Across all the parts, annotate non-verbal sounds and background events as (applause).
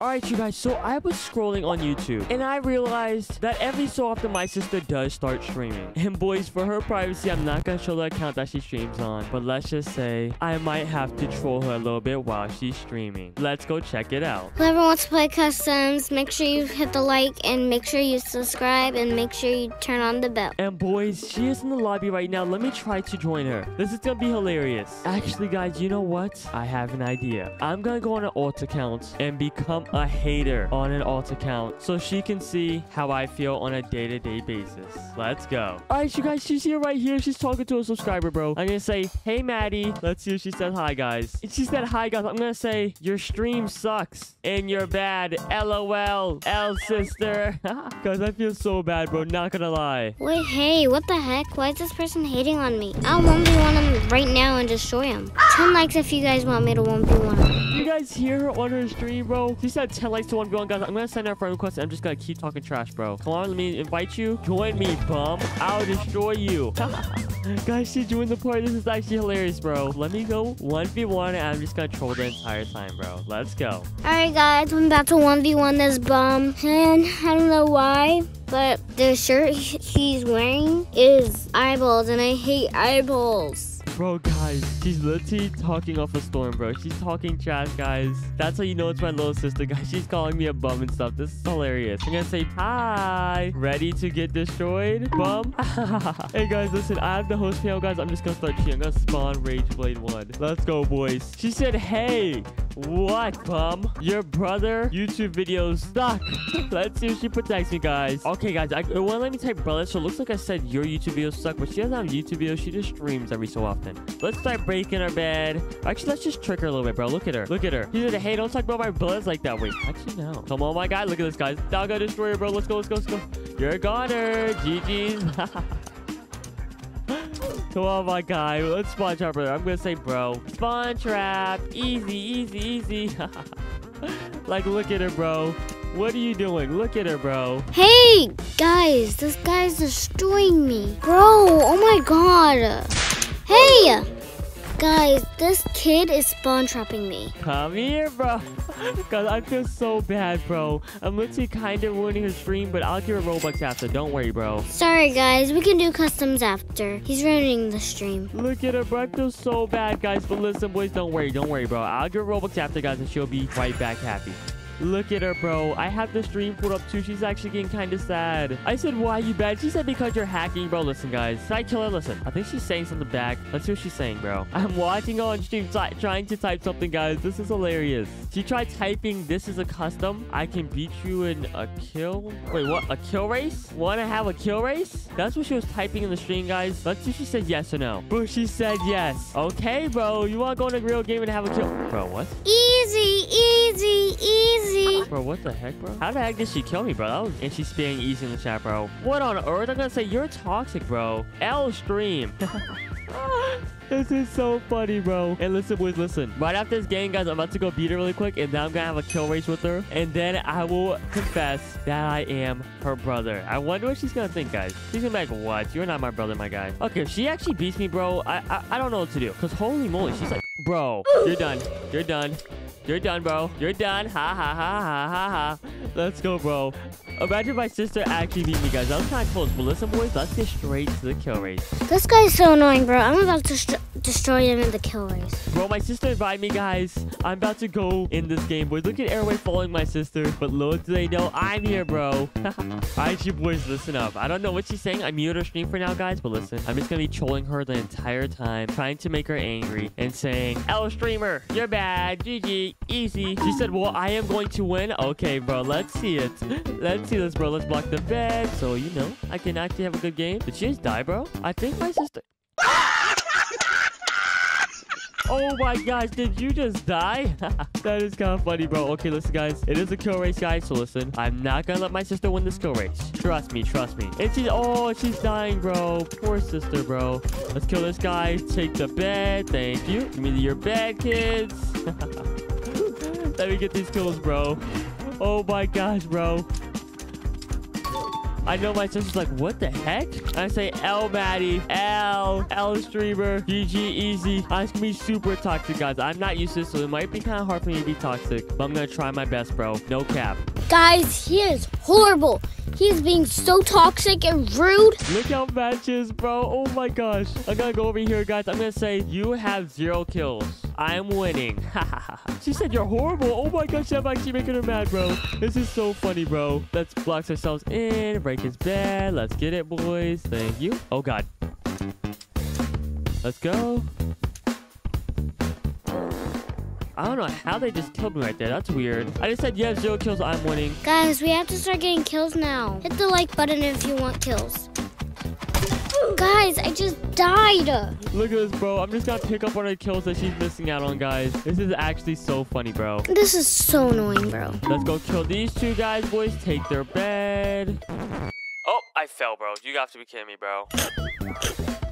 Alright, you guys, so I was scrolling on YouTube and I realized that every so often my sister does start streaming. And boys, for her privacy, I'm not gonna show the account that she streams on. But let's just say I might have to troll her a little bit while she's streaming. Let's go check it out. Whoever wants to play customs, make sure you hit the like and make sure you subscribe and make sure you turn on the bell. And boys, she is in the lobby right now. Let me try to join her. This is gonna be hilarious. Actually, guys, you know what? I have an idea. I'm gonna go on an alt account and become a hater on an alt account so she can see how I feel on a day-to-day basis. Let's go. All right, you guys, she's here right here. She's talking to a subscriber, bro. I'm gonna say, hey, Maddie. Let's see if she said hi, guys. And she said hi, guys. I'm gonna say, your stream sucks and you're bad. LOL. L sister. (laughs) guys, I feel so bad, bro. Not gonna lie. Wait, hey, what the heck? Why is this person hating on me? I'll 1v1 him right now and destroy him. 10 likes if you guys want me to 1v1 him. You guys hear her on her stream, bro? She said 10 likes to 1v1, guys. I'm gonna send her a friend request. I'm just gonna keep talking trash, bro. Come on, let me invite you. Join me, bum. I'll destroy you. (laughs) guys, she joined the party. This is actually hilarious, bro. Let me go 1v1, and I'm just gonna troll the entire time, bro. Let's go. Alright, guys, I'm about to 1v1 this bum. And I don't know why, but the shirt he's wearing is eyeballs, and I hate eyeballs. Bro, guys, she's literally talking off a storm, bro. She's talking trash, guys. That's how you know it's my little sister, guys. She's calling me a bum and stuff. This is hilarious. I'm gonna say, hi. Ready to get destroyed, bum? (laughs) hey, guys, listen. I have the host panel, guys. I'm just gonna start cheating. I'm gonna spawn Rageblade 1. Let's go, boys. She said, hey. What, bum? Your brother YouTube videos suck. (laughs) Let's see if she protects me, guys. Okay, guys, I, it won't let me type brother, so it looks like I said your YouTube videos suck, but she doesn't have YouTube videos. She just streams every so often. Let's start breaking her bed. Actually, let's just trick her a little bit, bro. Look at her. Look at her. She said, hey, don't talk about my brothers like that. Wait, actually, no. Come on, my guy. Look at this, guys. Doggo Destroyer, bro. Let's go, let's go, let's go. You're a goner. GG's. (laughs) Come on, my guy. Let's spawn trap, brother. I'm gonna say, bro. Spawn trap. Easy, easy, easy. (laughs) like, look at her, bro. What are you doing? Look at her, bro. Hey, guys, this guy's destroying me. Bro, oh my god. Hey! Guys, this kid is spawn trapping me. Come here, bro. (laughs) Cause I feel so bad, bro. I'm literally kind of ruining her stream, but I'll give her Robux after. Don't worry, bro. Sorry, guys. We can do customs after. He's ruining the stream. Look at her, bro. I feel so bad, guys. But listen, boys, don't worry. Don't worry, bro. I'll give her Robux after, guys, and she'll be right back happy. Look at her, bro. I have the stream pulled up too. She's actually getting kind of sad. I said, why you bad? She said, because you're hacking, bro. Listen, guys. Did I kill her? Listen. I think she's saying something back. Let's see what she's saying, bro. (laughs) I'm watching on stream trying to type something, guys. This is hilarious. She tried typing, this is a custom. I can beat you in a kill. Wait, what? A kill race? Want to have a kill race? That's what she was typing in the stream, guys. Let's see if she said yes or no. Bro, she said yes. Okay, bro. You want to go in a real game and have a kill? Bro, what? Easy, easy, easy. Bro, what the heck, bro? How the heck did she kill me, bro? That was... And she's spamming easy in the chat, bro. What on earth? I'm gonna say you're toxic, bro. L stream. (laughs) (laughs) This is so funny, bro. And listen, boys, listen. Right after this game, guys, I'm about to go beat her really quick, and then I'm gonna have a kill race with her. And then I will confess that I am her brother. I wonder what she's gonna think, guys. She's gonna be like, what? You're not my brother, my guy. Okay, if she actually beats me, bro, I, I, I don't know what to do. Because holy moly, she's like, bro, you're done. You're done. You're done, bro. You're done. Ha ha ha ha ha ha. Let's go, bro. Imagine my sister actually beat me, guys. That was kind of close. But listen, boys, let's get straight to the kill race. This guy's so annoying, bro. I'm about to destroy him in the kill race. Bro, my sister invited me, guys. I'm about to go in this game, boys. Look at Airway following my sister. But little do they know, I'm here, bro. (laughs) Alright, you boys, listen up. I don't know what she's saying. I mute her stream for now, guys. But listen, I'm just going to be trolling her the entire time, trying to make her angry and saying, L streamer, you're bad. GG. Easy. She said, well, I am going to win. Okay, bro, let's see it. Let's see this, bro. Let's block the bed. So, you know, I can actually have a good game. Did she just die, bro? I think my sister... (laughs) Oh my gosh, did you just die? (laughs) that is kind of funny, bro. Okay, listen, guys. It is a kill race, guys. So listen, I'm not gonna let my sister win this kill race. Trust me, trust me. And she's, oh, she's dying, bro. Poor sister, bro. Let's kill this guy. Take the bed. Thank you. Give me your bed, kids. (laughs) let me get these kills, bro. Oh my gosh, bro. I know my sister's like, what the heck? I say, L Maddie, L, L streamer, GG easy. I'm gonna be super toxic, guys. I'm not used to this, so it might be kind of hard for me to be toxic, but I'm gonna try my best, bro. No cap. Guys, he is horrible. He's being so toxic and rude. Look how mad she is, bro. Oh my gosh. I'm gonna go over here, guys. I'm gonna say, you have zero kills. I'm winning. (laughs) she said you're horrible. Oh my gosh, I'm actually making her mad, bro. This is so funny, bro. Let's box ourselves in, break his bed. Let's get it, boys. Thank you. Oh god. Let's go. I don't know how they just killed me right there. That's weird. I just said you have zero kills. I'm winning. Guys, we have to start getting kills now. Hit the like button if you want kills. Guys, I just died. Look at this, bro. I'm just gonna pick up one of the kills that she's missing out on, guys. This is actually so funny, bro. This is so annoying, bro. Let's go kill these two guys, boys. Take their bed. Oh, I fell, bro. You have to be kidding me, bro.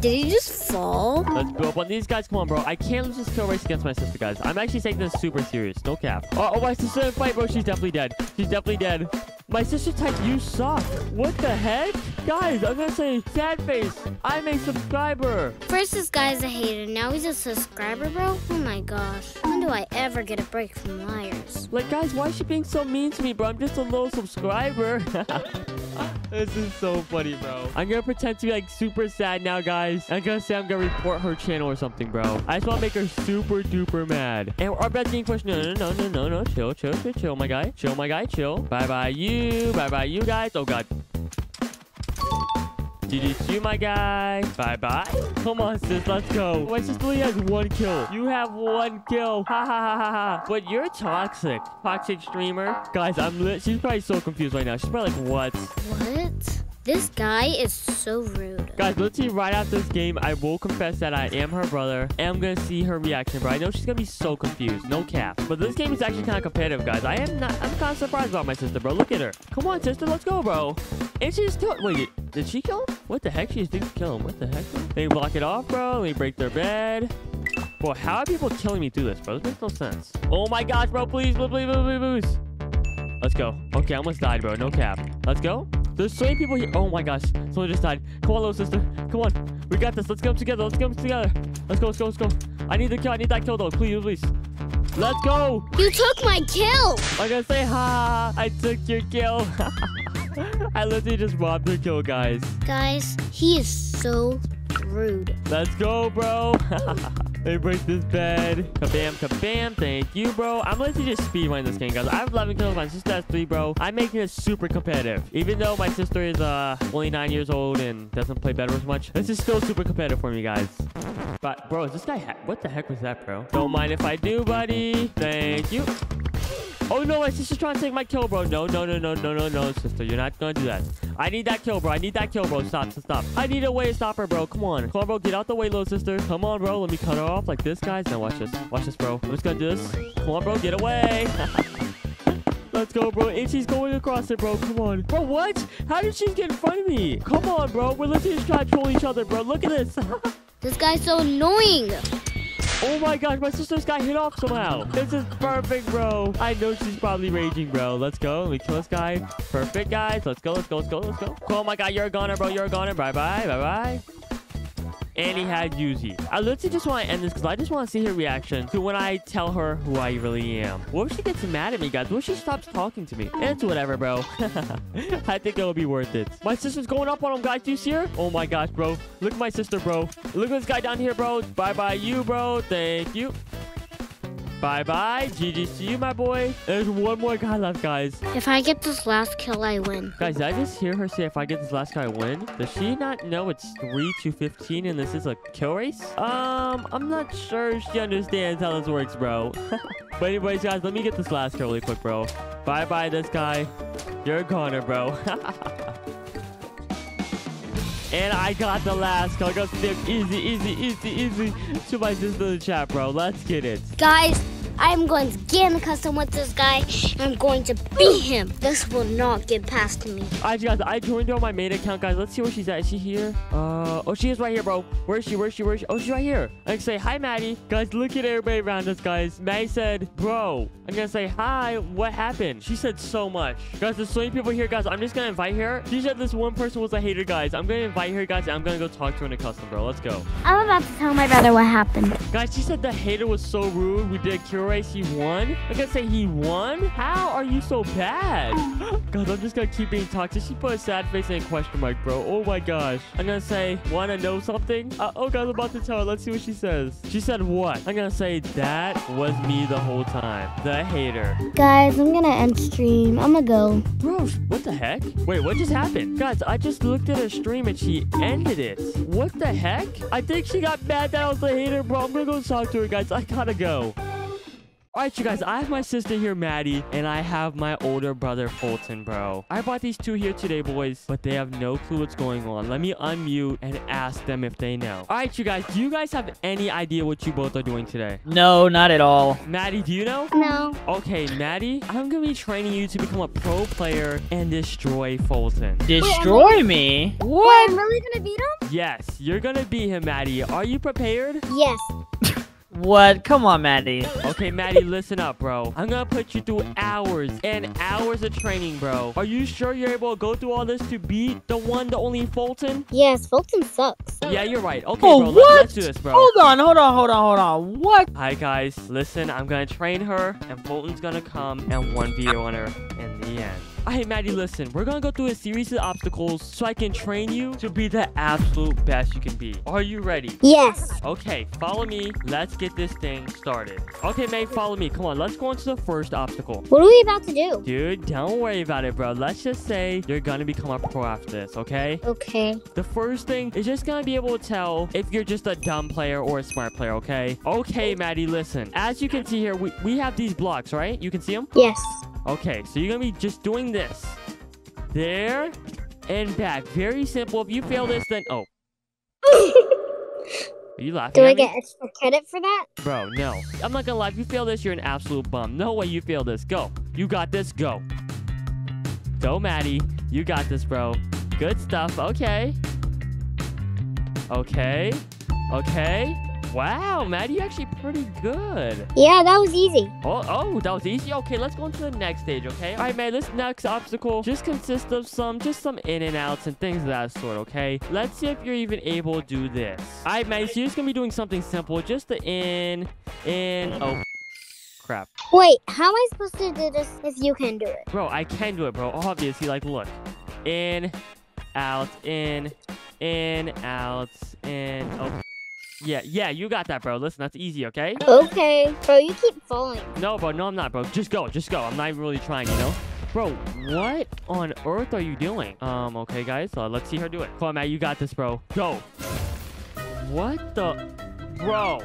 Did he just fall? Let's go up on these guys. Come on, bro. I can't lose this kill race against my sister, guys. I'm actually taking this super serious. No cap. Oh, oh my sister in fight, bro. She's definitely dead. She's definitely dead. My sister typed, you suck. What the heck? Guys, I'm gonna say, sad face. I'm a subscriber. First, this guy's a hater. Now he's a subscriber, bro. Oh my gosh. When do I ever get a break from liars? Like, guys, why is she being so mean to me, bro? I'm just a little subscriber. (laughs) this is so funny, bro. I'm gonna pretend to be, like, super sad now, guys. I'm gonna say I'm gonna report her channel or something, bro. I just wanna make her super duper mad. And our bed's being question. No, no, no, no, no, no. Chill, chill, chill, chill, my guy. Chill, my guy. Chill. Bye-bye, you. Bye-bye, you guys. Oh, God. GG you, my guy. Bye-bye. Come on, sis. Let's go. My sister only has one kill. You have one kill. Ha, ha, ha, ha, ha. But you're toxic. Toxic streamer. Guys, I'm lit. She's probably so confused right now. She's probably like, what? What? This guy is so rude. Guys, let's see right after this game. I will confess that I am her brother. And I'm to see her reaction, bro. I know she's to be so confused. No cap. But this game is actually kind of competitive, guys. I am not... I'm kind of surprised about my sister, bro. Look at her. Come on, sister. Let's go, bro. And she just killed... Wait, did, she kill him? What the heck? She just didn't kill him. What the heck? Me block it off, bro. Me break their bed. Bro, how are people killing me through this, bro? This makes no sense. Oh my gosh, bro. Please, please, please, please, please. Let's go. Okay, I almost died, bro. No cap. Let's go. There's so many people here. Oh my gosh. Someone just died. Come on, little sister. Come on. We got this. Let's come together. Let's come together. Let's go. Let's go. Let's go. I need the kill. I need that kill, though. Please, please. Let's go. You took my kill. I'm gonna say, ha. I took your kill. (laughs) I literally just robbed your kill, guys. Guys, he is so rude. Let's go, bro. (laughs) Me break this bed. Kabam, kabam. Thank you, bro. I'm literally just speedrunning this game, guys. I have 11 kills. My sister has 3, bro. I'm making it super competitive. Even though my sister is uh only 9 years old and doesn't play Bedwars much, this is still super competitive for me, guys. But, bro, is this guy... what the heck was that, bro? Don't mind if I do, buddy. Thank you. Oh no, my sister's trying to take my kill, bro. No, no, no, no, no, no, no, sister. You're not gonna do that. I need that kill, bro. I need that kill, bro. Stop, stop. I need a way to stop her, bro. Come on. Come on, bro. Get out the way, little sister. Come on, bro. Let me cut her off like this, guys. Now watch this. Watch this, bro. I'm just gonna do this. Come on, bro. Get away. (laughs) Let's go, bro. And she's going across it, bro. Come on. Bro, what? How did she get in front of me? Come on, bro. We're literally just trying to troll each other, bro. Look at this. (laughs) This guy's so annoying. Oh my gosh, my sister's got hit off somehow. This is perfect, bro. I know she's probably raging, bro. Let's go. Let me kill this guy. Perfect, guys. Let's go, let's go, let's go, let's go. Oh my god, you're a goner, bro. You're a goner. Bye-bye, bye-bye. And he had Yuzi. I literally just want to end this because I just want to see her reaction to when I tell her who I really am. What if she gets mad at me, guys? What if she stops talking to me? It's whatever, bro. (laughs) I think it'll be worth it. My sister's going up on him, guys. Do you see her? Oh my gosh, bro. Look at my sister, bro. Look at this guy down here, bro. Bye-bye you, bro. Thank you. Bye-bye. GG to you, my boy. There's one more guy left, guys. If I get this last kill, I win. Guys, did I just hear her say if I get this last guy, I win? Does she not know it's 3 to 15 and this is a kill race? Um, I'm not sure she understands how this works, bro. (laughs) but anyways, guys, let me get this last kill really quick, bro. Bye-bye, this guy. You're a goner, bro. (laughs) And I got the last got stick easy, easy, easy, easy to my sister in the chat, bro. Let's get it. Guys, I'm going to get in the custom with this guy. I'm going to beat him. This will not get past me. Alright, guys, I joined her on my main account, guys. Let's see where she's at. Is she here? Uh, oh, she is right here, bro. Where is she? Where is she? Where is she? Oh, she's right here. I can say, hi, Maddie. Guys, look at everybody around us, guys. Maddie said, bro. I'm gonna say, hi, what happened? She said so much. Guys, there's so many people here, guys. I'm just gonna invite her. She said this one person was a hater, guys. I'm gonna invite her, guys, and I'm gonna go talk to her in a custom, bro. Let's go. I'm about to tell my brother what happened. Guys, she said the hater was so rude. We did cure race. He won. I'm gonna say he won? How are you so bad? (gasps) guys, I'm just gonna keep being toxic. She put a sad face and a question mark, bro. Oh my gosh. I'm gonna say, wanna know something? Uh, oh, guys, I'm about to tell her. Let's see what she says. She said what? I'm gonna say that was me the whole time. The hater. Guys, I'm gonna end stream. I'm gonna go. Bro, what the heck? Wait, what just happened? Guys, I just looked at her stream and she ended it. What the heck? I think she got mad that I was the hater, bro. I'm gonna go talk to her, guys. I gotta go. Alright, you guys, I have my sister here, Maddie, and I have my older brother, Fulton, bro. I brought these two here today, boys, but they have no clue what's going on. Let me unmute and ask them if they know. Alright, you guys, do you guys have any idea what you both are doing today? No, not at all. Maddie, do you know? No. Okay, Maddie, I'm gonna be training you to become a pro player and destroy Fulton. Destroy me? Wait, What? I'm really gonna beat him? Yes, you're gonna beat him, Maddie. Are you prepared? Yes. What? Come on, Maddie. Okay, Maddie, listen up, bro. I'm gonna put you through hours and hours of training, bro. Are you sure you're able to go through all this to beat the one, the only Fulton? Yes, Fulton sucks. Yeah, you're right. Okay, Oh, bro, let, what? let's do this, bro. Hold on, hold on, hold on, hold on. What? Hi, guys. Listen, I'm gonna train her, and Fulton's gonna come and 1v on her in the end. Hey, Maddie, listen. We're gonna go through a series of obstacles so I can train you to be the absolute best you can be. Are you ready? Yes. Okay, follow me. Let's get this thing started. Okay, May, follow me. Come on, let's go into the first obstacle. What are we about to do? Dude, don't worry about it, bro. Let's just say you're gonna become a pro after this, okay? Okay. The first thing is just gonna be able to tell if you're just a dumb player or a smart player, okay? Okay, Maddie, listen. As you can see here, we, we have these blocks, right? You can see them? Yes. Okay, so you're gonna be just doing this. There and back. Very simple. If you fail this, then... Oh, (laughs) are you laughing Do I get extra credit for that? Bro, no. I'm not gonna lie. If you fail this, you're an absolute bum. No way you fail this. Go. You got this. Go. Go, Maddie. You got this, bro. Good stuff. Okay. Okay. Okay. Wow, Maddie, you're actually pretty good. Yeah, that was easy. Oh, oh, that was easy. Okay, let's go into the next stage, okay? All right, man, this next obstacle just consists of some, just some in and outs and things of that sort, okay? Let's see if you're even able to do this. All right, man, so you're just gonna be doing something simple. Just the in, in, oh, crap. Wait, how am I supposed to do this if you can do it? Bro, I can do it, bro. Obviously, like, look. In, out, in, in, out, in, oh. Yeah, yeah, you got that, bro. Listen, that's easy, okay? Okay. Bro, you keep falling. No, bro, no, I'm not, bro. Just go, just go. I'm not even really trying, you know? Bro, what on earth are you doing? Um, okay, guys, uh, let's see her do it. Come on, Matt, you got this, bro. Go. What the? Bro.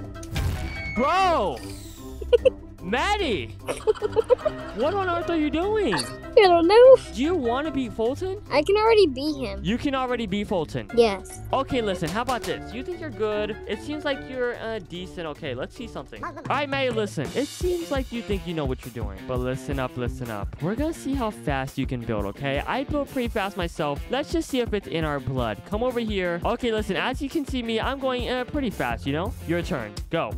Bro! (laughs) Maddie! (laughs) what on earth are you doing? I don't know. Do you want to beat Fulton? I can already beat him. You can already beat Fulton. Yes. Okay, listen, how about this? You think you're good? It seems like you're uh, decent. Okay, let's see something. All right, May, listen. It seems like you think you know what you're doing. But listen up, listen up. We're gonna see how fast you can build, okay? I build pretty fast myself. Let's just see if it's in our blood. Come over here. Okay, listen, as you can see me, I'm going uh, pretty fast, you know? Your turn. Go.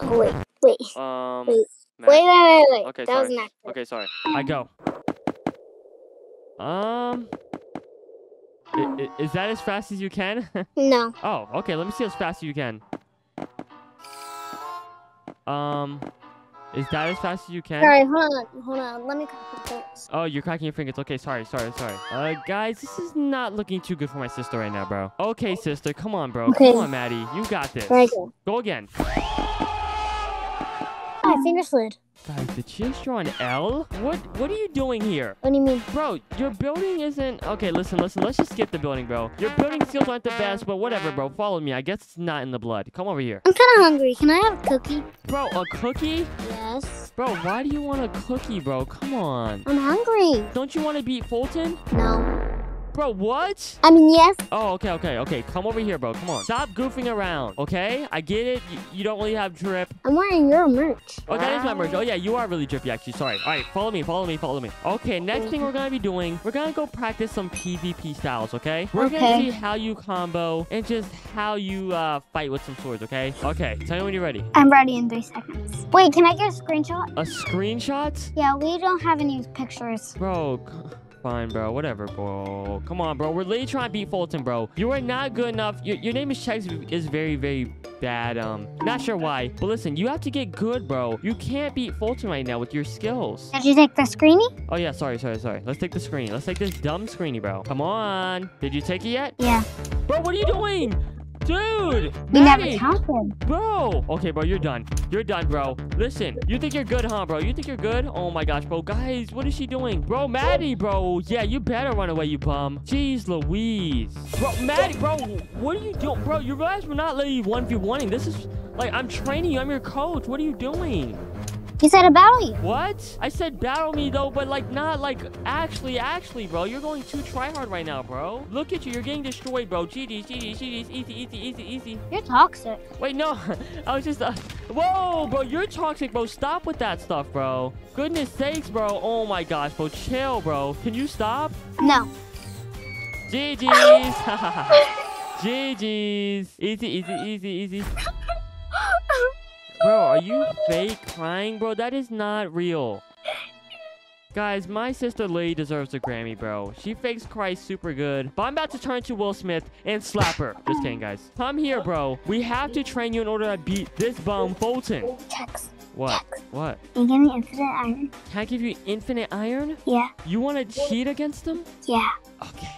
Oh, wait. Wait. Um, Wait. Matt. Wait, wait, wait, wait. Okay, that sorry. was an accident. Okay, sorry. I go. Um... i- i- Is that as fast as you can? (laughs) No. Oh, okay. Let me see as fast as you can. Um, is that as fast as you can? Sorry, hold on. Hold on. Let me crack the this. Oh, you're cracking your fingers. Okay, sorry, sorry, sorry. Uh, guys, this is not looking too good for my sister right now, bro. Okay, sister, come on, bro. Okay. Come on, Maddie. You got this. Right here. Go again. My finger slid. Guys, did she just draw an L? What What are you doing here? What do you mean? Bro, your building isn't... Okay, listen, listen. Let's just skip the building, bro. Your building skills aren't the best, but whatever, bro. Follow me. I guess it's not in the blood. Come over here. I'm kind of hungry. Can I have a cookie? Bro, a cookie? Yes. Bro, why do you want a cookie, bro? Come on. I'm hungry. Don't you want to beat Fulton? No. Bro, what? I mean, yes. Oh, okay, okay, okay. Come over here, bro. Come on. Stop goofing around, okay? I get it. You, you don't really have drip. I'm wearing your merch. Oh, that is my merch. Oh, yeah, you are really drippy, actually. Sorry. All right, follow me, follow me, follow me. Okay, next thing we're going to be doing, we're going to go practice some PvP styles, okay? We're going to see how you combo and just how you uh, fight with some swords, okay? Okay, tell me when you're ready. I'm ready in three seconds. Wait, can I get a screenshot? A screenshot? Yeah, we don't have any pictures. Bro, fine, bro. Whatever, bro. Come on, bro. We're literally trying to beat Fulton, bro. You are not good enough. Your, your name is Chex is very, very bad. Um, not sure why. But listen, you have to get good, bro. You can't beat Fulton right now with your skills. Did you take the screenie? Oh, yeah. Sorry, sorry, sorry. Let's take the screen. Let's take this dumb screeny, bro. Come on. Did you take it yet? Yeah. Bro, what are you doing? Dude! We never Maddie, counted. Bro! Okay, bro, you're done. You're done, bro. Listen, you think you're good, huh, bro? You think you're good? Oh my gosh, bro. Guys, what is she doing? Bro, Maddie, bro. Yeah, you better run away, you bum. Jeez Louise. Bro, Maddie, bro, what are you doing? Bro, you realize we're not letting you 1v1ing. This is, like, I'm training you. I'm your coach. What are you doing? You said a battle you. What? I said battle me, though, but, like, not, like, actually, actually, bro. You're going too try-hard right now, bro. Look at you. You're getting destroyed, bro. GG's, GG's, GG's. Easy, easy, easy, easy. You're toxic. Wait, no. (laughs) I was just. Uh, whoa, bro. You're toxic, bro. Stop with that stuff, bro. Goodness sakes, bro. Oh my gosh, bro. Chill, bro. Can you stop? No. GG's. GG's. (laughs) (laughs) Easy, easy, easy, easy. Bro, are you fake crying, bro? That is not real. Guys, my sister Lee deserves a Grammy, bro. She fakes cry super good. But I'm about to turn to Will Smith and slap her. Just kidding, guys. Come here, bro. We have to train you in order to beat this bum, Fulton. What? What? You give me infinite iron? Can I give you infinite iron? Yeah. You want to cheat against them? Yeah. Okay.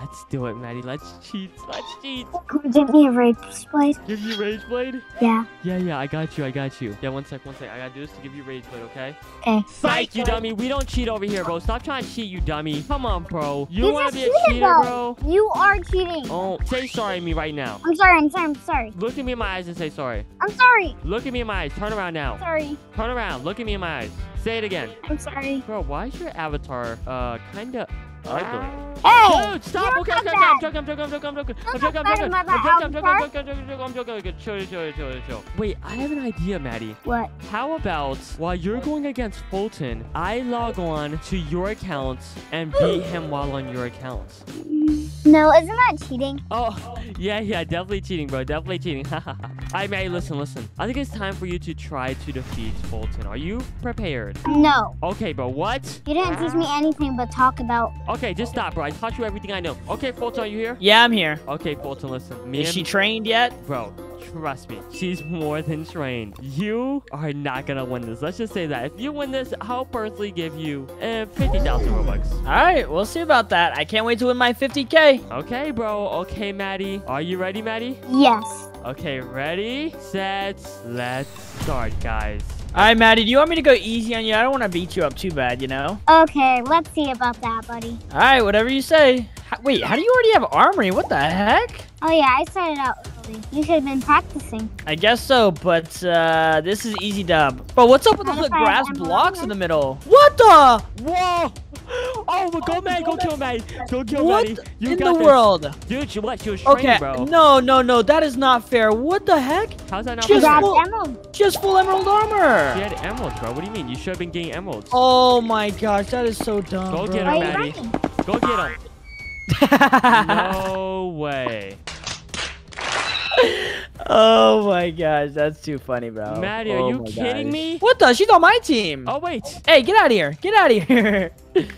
Let's do it, Maddie. Let's cheat. Let's cheat. Give me a Rage Blade? Give you Rage Blade? Yeah. Yeah, yeah, I got you. I got you. Yeah, one sec, one sec. I gotta do this to give you Rage Blade, okay? Okay. Psych, you dummy. We don't cheat over here, bro. Stop trying to cheat, you dummy. Come on, bro. You You wanna be a cheater, though. bro? You are cheating. Oh, say sorry to me right now. I'm sorry. I'm sorry. I'm sorry. Look at me in my eyes and say sorry. I'm sorry. Look at me in my eyes. Turn around now. Sorry. Turn around. Look at me in my eyes. Say it again. I'm sorry. Bro, why is your avatar, uh, kinda ugly? Hey. Dude, stop! you're Okay, not okay, okay, bad. I'm joking, I'm joking, I'm joking, I'm joking, I'm You're joking, not I'm joking, bad I'm about joking, I'm that joking, I'm joking, I'm joking, I'm joking, I'm joking, chill, chill, chill, chill. Wait, I have an idea, Maddie. What? How about while you're going against Fulton, I log on to your account and beat (gasps) him while on your account? No, isn't that cheating? Oh, yeah, yeah, definitely cheating, bro. Definitely cheating. (laughs) Alright, Maddie, listen, listen. I think it's time for you to try to defeat Fulton. Are you prepared? No. Okay, bro, what? You didn't teach me anything but talk about. Okay, just stop, bro. I taught you everything I know. Okay, Fulton, are you here? Yeah, I'm here. Okay, Fulton, listen. Me Is and she trained yet? Bro, trust me, she's more than trained. You are not gonna win this. Let's just say that. If you win this, I'll personally give you uh, 50,000 Robux. All right, we'll see about that. I can't wait to win my 50k. Okay, bro. Okay, Maddie. Are you ready, Maddie? Yes. Okay, ready, set, let's start, guys. All right, Maddie, do you want me to go easy on you? I don't want to beat you up too bad, you know? Okay, let's see about that, buddy. All right, whatever you say. H- wait, how do you already have armory? What the heck? Oh yeah, I started out early. You should have been practicing. I guess so, but uh, this is easy dub. Bro, what's up with all the grass blocks in the middle? What the? Whoa! Oh, but go, Maddie. Go kill Maddie. Go kill What Maddie. You in got the this. world? Dude, she what? She was training, Okay, bro. no, no, no, that is not fair. What the heck? How's that not Just fair? Full- emerald. She has full emerald She armor. had emeralds, bro. What do you mean? You should have been getting emeralds. Oh my gosh, that is so dumb. Go bro. get Why her, Maddie. Go get him. (laughs) No way. Oh my gosh, that's too funny, bro. Maddie, are Oh you kidding gosh. me? What the? She's on my team. Oh, wait. Hey, get out of here. Get out of here. (laughs)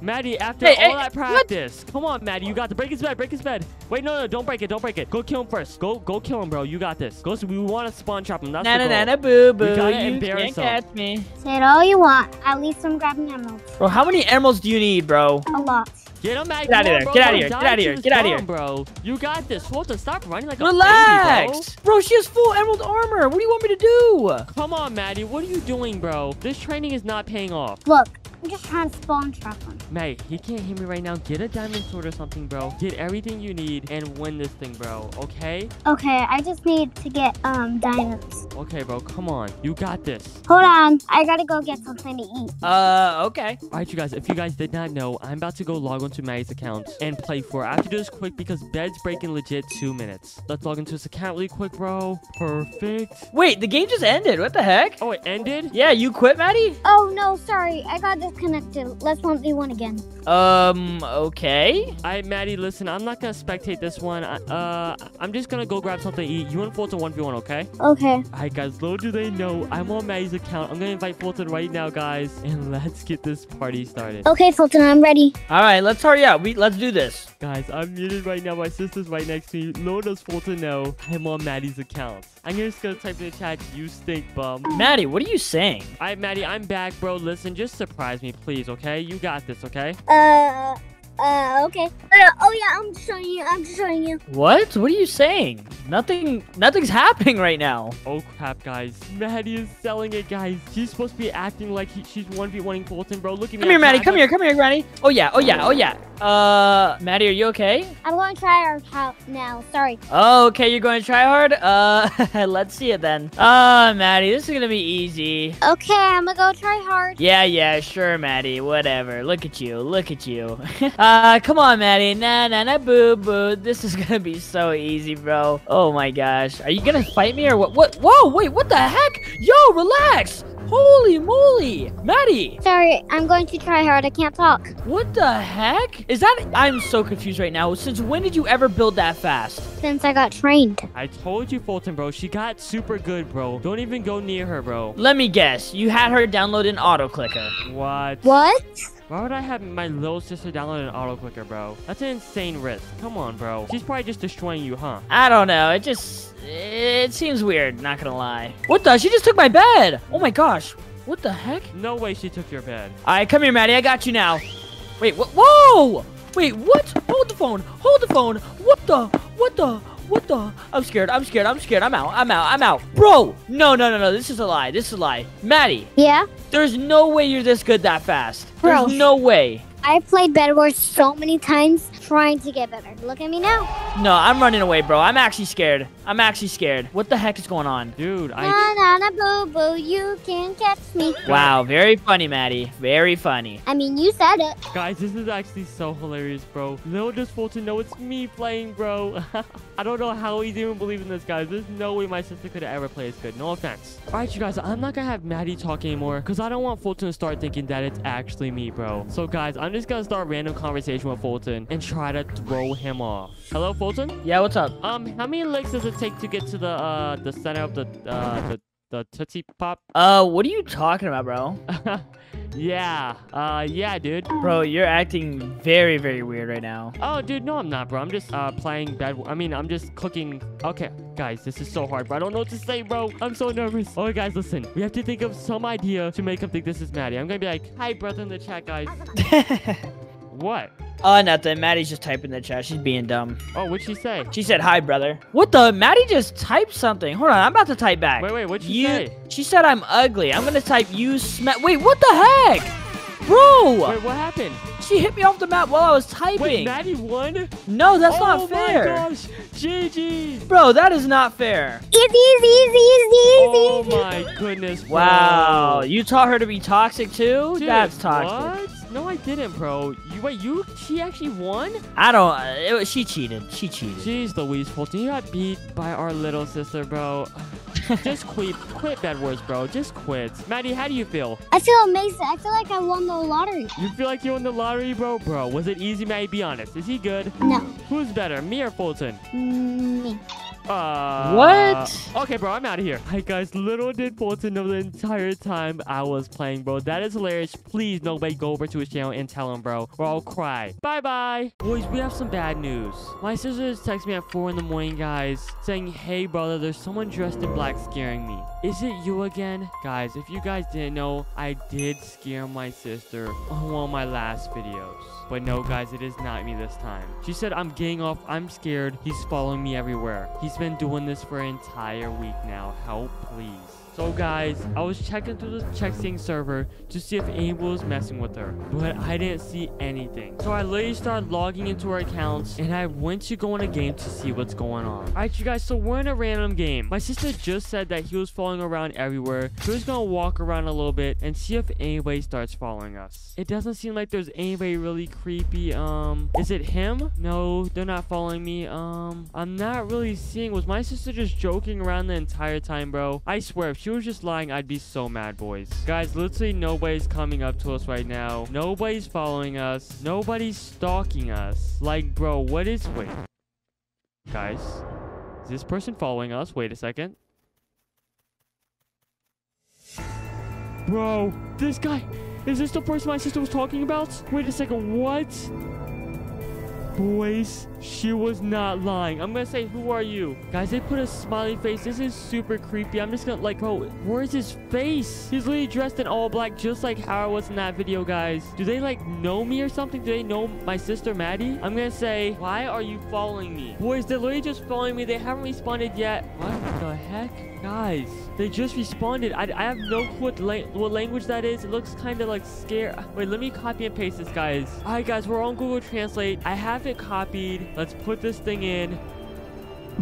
Maddie, after Hey, all hey, that what? practice. Come on, Maddie. You got to break his bed. Break his bed. Wait, no, no. Don't break it. Don't break it. Go kill him first. Go go kill him, bro. You got this. Go. We want to spawn trap him. That's na the na goal. na na boo boo. gotta You embarrass can't him. catch me. Say it all you want. At least I'm grabbing emeralds. Bro, how many emeralds do you need, bro? A lot. Get him, Maddie. Get outta Come on, here, bro. get outta Don't here, get outta to here, get outta bomb, here. bro. You got this. Fulton, stop running like a baby, Relax. Bro, she has full emerald armor. What do you want me to do? Come on, Maddie. What are you doing, bro? This training is not paying off. Look, I'm just trying to spawn trap him. Mate, he can't hear me right now. Get a diamond sword or something, bro. Get everything you need and win this thing, bro. Okay? Okay, I just need to get um diamonds. Okay, bro. Come on. You got this. Hold on, I gotta go get something to eat. Uh, okay. All right, you guys. If you guys did not know, I'm about to go log onto Maddie's account and play for. I have to do this quick because bed's breaking legit two minutes. Let's log into his account really quick, bro. Perfect. Wait, the game just ended. What the heck? Oh, it ended? Yeah, you quit, Maddie? Oh no, sorry, I got disconnected. Let's 1v1 again. Um, okay. All right, Maddie, listen. I'm not going to spectate this one. I- Uh, I'm just going to go grab something to eat. You and Fulton 1v1, okay? Okay. All right, guys. Little do they know, I'm on Maddie's account. I'm going to invite Fulton right now, guys. And (laughs) let's get this party started. Okay, Fulton, I'm ready. All right, let's hurry up. We let's do this. Guys, I'm muted right now. My sister's right next to me. Little does Fulton know I'm on Maddie's account. I'm just going to type in the chat, you stink bum. Maddie, what are you saying? All right, Maddie, I'm back, bro. Listen, just surprise me, please, okay? You got this, okay? Uh, uh, okay. Uh, oh yeah, I'm just showing you. I'm just showing you. What? What are you saying? Nothing. Nothing's happening right now. Oh, crap, guys. Maddie is selling it, guys. She's supposed to be acting like he, she's 1v1ing Fulton, bro. Look at me. Come here, I'm Maddie. Come here. Come here, Granny. Oh yeah. Oh yeah. Oh yeah. Uh, Maddie, are you okay? I'm going to try our house now. Sorry. Oh, okay. You're going to try hard. Uh, (laughs) let's see it then. Uh, Maddie, this is gonna be easy. Okay, I'm gonna go try hard. Yeah, yeah, sure, Maddie. Whatever. Look at you. Look at you. (laughs) uh, come on, Maddie. Nah, nah, nah, boo, boo. This is gonna be so easy, bro. Oh my gosh. Are you gonna fight me or what? What? Whoa, wait. What the heck? Yo, relax. Holy moly, Maddie. Sorry, I'm going to try hard. I can't talk. What the heck? Is that? I'm so confused right now. Since when did you ever build that fast? Since I got trained. I told you, Fulton, bro. She got super good, bro. Don't even go near her, bro. Let me guess. You had her download an auto clicker. What? What? Why would I have my little sister download an auto clicker, bro? That's an insane risk. Come on, bro. She's probably just destroying you, huh? I don't know. It just it seems weird. Not gonna lie. What the? She just took my bed. Oh my gosh. What the heck? No way she took your bed. All right, come here, Maddie. I got you now. Wait. Wh whoa. Wait. What? Hold the phone. Hold the phone. What the? What the? What the? I'm scared. I'm scared. I'm scared. I'm out. I'm out. I'm out. Bro. No, no, no, no. This is a lie. This is a lie. Maddie, Yeah? there's no way you're this good that fast. Bro. There's no way. I played Bed Wars so many times trying to get better. Look at me now. No, I'm running away, bro. I'm actually scared. I'm actually scared. What the heck is going on? Dude, I... Na na na boo boo, you can catch me. Wow, very funny, Maddie. Very funny. I mean, you said it. Guys, this is actually so hilarious, bro. Little does Fulton know it's me playing, bro. (laughs) I don't know how he's even believing this, guys. There's no way my sister could have ever played as good. No offense. All right, you guys, I'm not going to have Maddie talk anymore because I don't want Fulton to start thinking that it's actually me, bro. So, guys, I'm just going to start random conversation with Fulton and try to throw him off. Hello, Fulton? Yeah, what's up? Um, how many licks does it take to get to the, uh, the center of the, uh, the, the Tootsie Pop? Uh, what are you talking about, bro? (laughs) yeah. Uh, yeah, dude. Bro, you're acting very, very weird right now. Oh, dude, no, I'm not, bro. I'm just uh playing bad. I mean, I'm just cooking. Okay, guys, this is so hard, bro. I don't know what to say, bro. I'm so nervous. Oh, guys, listen. We have to think of some idea to make him think this is Maddie. I'm gonna be like, "Hi, brother," in the chat, guys. (laughs) (laughs) What? Oh, nothing. Maddie's just typing in the chat. She's being dumb. Oh, what'd she say? She said, hi, brother. What the? Maddie just typed something. Hold on. I'm about to type back. Wait, wait, what'd she you, say? She said I'm ugly. I'm going to type you sma- Wait, what the heck? Bro! Wait, what happened? She hit me off the map while I was typing. Wait, Maddie won? no, that's oh not fair. Oh my gosh. GG. Bro, that is not fair. Easy, easy, easy, easy, Oh my goodness, bro. Wow. You taught her to be toxic too? Dude, that's toxic. What? No, I didn't, bro. You wait, you? She actually won? I don't. Uh, it, was- she cheated. She cheated. Jeez Louise, Fulton, you got beat by our little sister, bro. (laughs) Just quit, quit bad words, bro. Just quit. Maddie, how do you feel? I feel amazing. I feel like I won the lottery. You feel like you won the lottery, bro? Bro, was it easy, Maddie? Be honest. Is he good? No. Who's better, me or Fulton? Mm, Me. Uh, What? Okay, bro, I'm out of here. Hi, guys. Little did Fulton know the entire time I was playing, bro. That is hilarious. Please, nobody go over to his channel and tell him, bro, or I'll cry. Bye-bye. Boys, we have some bad news. My sister just texted me at 4 in the morning, guys, saying, Hey, brother, there's someone dressed in black scaring me. Is it you again? Guys, if you guys didn't know, I did scare my sister on one of my last videos. But no, guys, it is not me this time. She said, I'm getting off. I'm scared. He's following me everywhere. He's been doing this for an entire week now. Help, please. So guys, I was checking through the Chexing server to see if anyone was messing with her, but I didn't see anything. So I literally started logging into her accounts and I went to go in a game to see what's going on. All right, you guys, so we're in a random game. My sister just said that he was following around everywhere. So he's gonna walk around a little bit and see if anybody starts following us. It doesn't seem like there's anybody really creepy. Um, is it him? No, they're not following me. Um, I'm not really seeing. Was my sister just joking around the entire time, bro? I swear, she was just lying, I'd be so mad, boys. Guys, literally nobody's coming up to us right now. Nobody's following us. Nobody's stalking us. Like, bro, what is... Wait. Guys, is this person following us? Wait a second. Bro, this guy... Is this the person my sister was talking about? Wait a second, what? Boys, she was not lying. I'm gonna say, who are you? Guys, they put a smiley face. This is super creepy. I'm just gonna, like, oh, bro, where's his face? He's literally dressed in all black, just like how I was in that video, guys. Do they, like, know me or something? Do they know my sister, Maddie? I'm gonna say, why are you following me? Boys, they're literally just following me. They haven't responded yet. What the heck? Guys, they just responded. I, I have no clue what, la what language that is. It looks kind of like scare. Wait, let me copy and paste this, guys. All right, guys, we're on Google Translate. I have it copied. Let's put this thing in.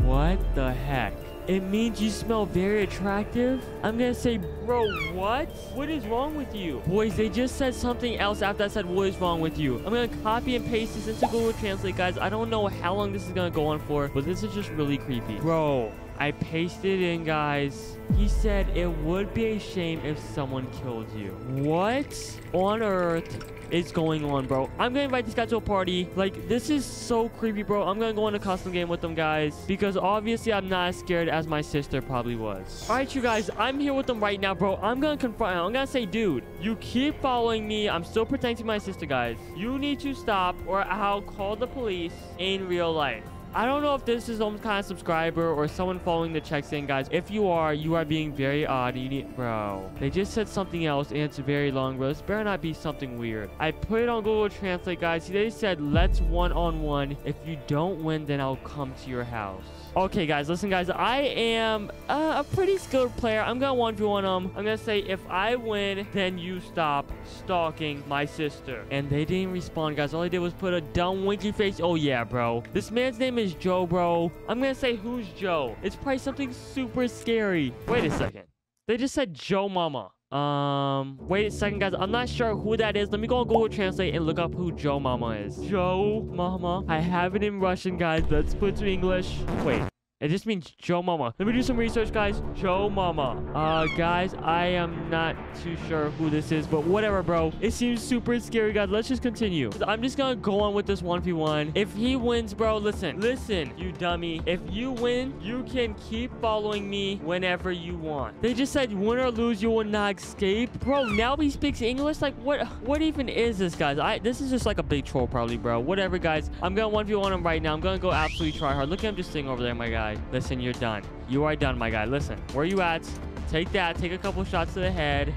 What the heck? It means you smell very attractive? I'm gonna say, bro, what? What is wrong with you? Boys, they just said something else after I said, what is wrong with you? I'm gonna copy and paste this into Google Translate, guys. I don't know how long this is gonna go on for, but this is just really creepy. Bro, I pasted in, guys. He said it would be a shame if someone killed you. What on earth is going on, bro? I'm gonna invite this guy to a party. Like, this is so creepy, bro. I'm gonna go in a custom game with them, guys. Because obviously, I'm not as scared as my sister probably was. All right, you guys. I'm here with them right now, bro. I'm gonna confront him. I'm gonna say, dude, you keep following me. I'm still protecting my sister, guys. You need to stop or I'll call the police in real life. I don't know if this is some kind of subscriber or someone following the checks in, guys. If you are, you are being very odd. You need, bro. They just said something else, and it's very long, bro. This better not be something weird. I put it on Google Translate, guys. They said, let's one-on-one. -on -one. If you don't win, then I'll come to your house. Okay, guys, listen, guys. I am uh, a pretty skilled player. I'm going to 1v1 them. I'm going to say, if I win, then you stop stalking my sister. And they didn't respond, guys. All I did was put a dumb winky face. Oh, yeah, bro. This man's name is Joe, bro. I'm going to say, who's Joe? It's probably something super scary. Wait a second. They just said Joe Mama. Um, wait a second, guys. I'm not sure who that is. Let me go on Google Translate and look up who Joe Mama is. Joe Mama. I have it in Russian, guys. Let's put to English. Wait. It just means Joe Mama. Let me do some research, guys. Joe Mama. Uh, guys, I am not too sure who this is, but whatever, bro. It seems super scary, guys. Let's just continue. I'm just gonna go on with this 1v1. If he wins, bro, listen. Listen, you dummy. If you win, you can keep following me whenever you want. They just said win or lose, you will not escape. Bro, now he speaks English? Like, what What even is this, guys? I This is just like a big troll, probably, bro. Whatever, guys. I'm gonna 1v1 him right now. I'm gonna go absolutely try hard. Look at him just sitting over there, my guy guy. Listen, you're done. You are done, my guy. Listen, where you at? Take that. Take a couple shots to the head.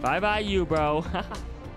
Bye-bye, you, bro.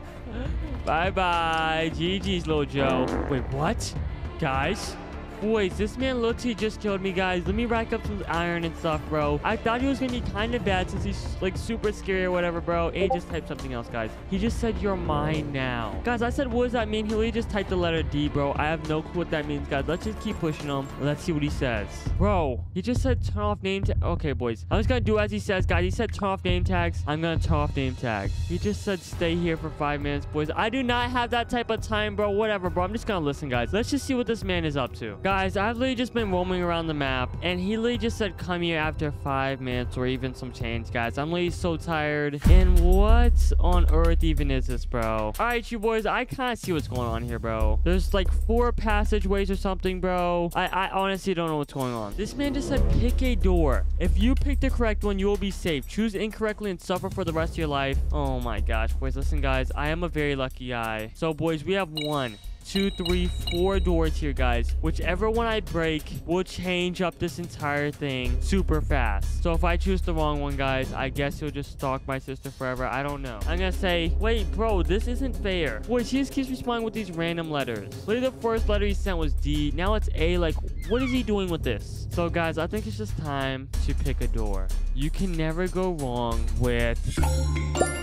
(laughs) Bye-bye. GG's, little Joe. Wait, what? Guys? Boys, this man looks he just killed me, guys. Let me rack up some iron and stuff, bro. I thought he was gonna be kind of bad since he's like super scary or whatever, bro. He just typed something else, guys. He just said you're mine now. Guys, I said, what does that mean? He literally just typed the letter D, bro. I have no clue what that means, guys. Let's just keep pushing him. Let's see what he says. Bro, he just said turn off name tag. Okay, boys. I'm just gonna do as he says, guys. He said turn off name tags. I'm gonna turn off name tags. He just said stay here for five minutes, boys. I do not have that type of time, bro. Whatever, bro. I'm just gonna listen, guys. Let's just see what this man is up to. Guys, Guys, I've literally just been roaming around the map, and he literally just said come here after five minutes or even some change, guys. I'm literally so tired. And what on earth even is this, bro? All right, you boys, I of see what's going on here, bro. There's like four passageways or something, bro. I, I honestly don't know what's going on. This man just said pick a door. If you pick the correct one, you will be safe. Choose incorrectly and suffer for the rest of your life. Oh my gosh, boys. Listen, guys, I am a very lucky guy. So, boys, we have one two, three, four doors here, guys. Whichever one I break will change up this entire thing super fast. So if I choose the wrong one, guys, I guess he'll just stalk my sister forever. I don't know. I'm gonna say, wait, bro, this isn't fair. Wait, she just keeps responding with these random letters. Literally, the first letter he sent was D. Now it's A. Like, what is he doing with this? So, guys, I think it's just time to pick a door. You can never go wrong with...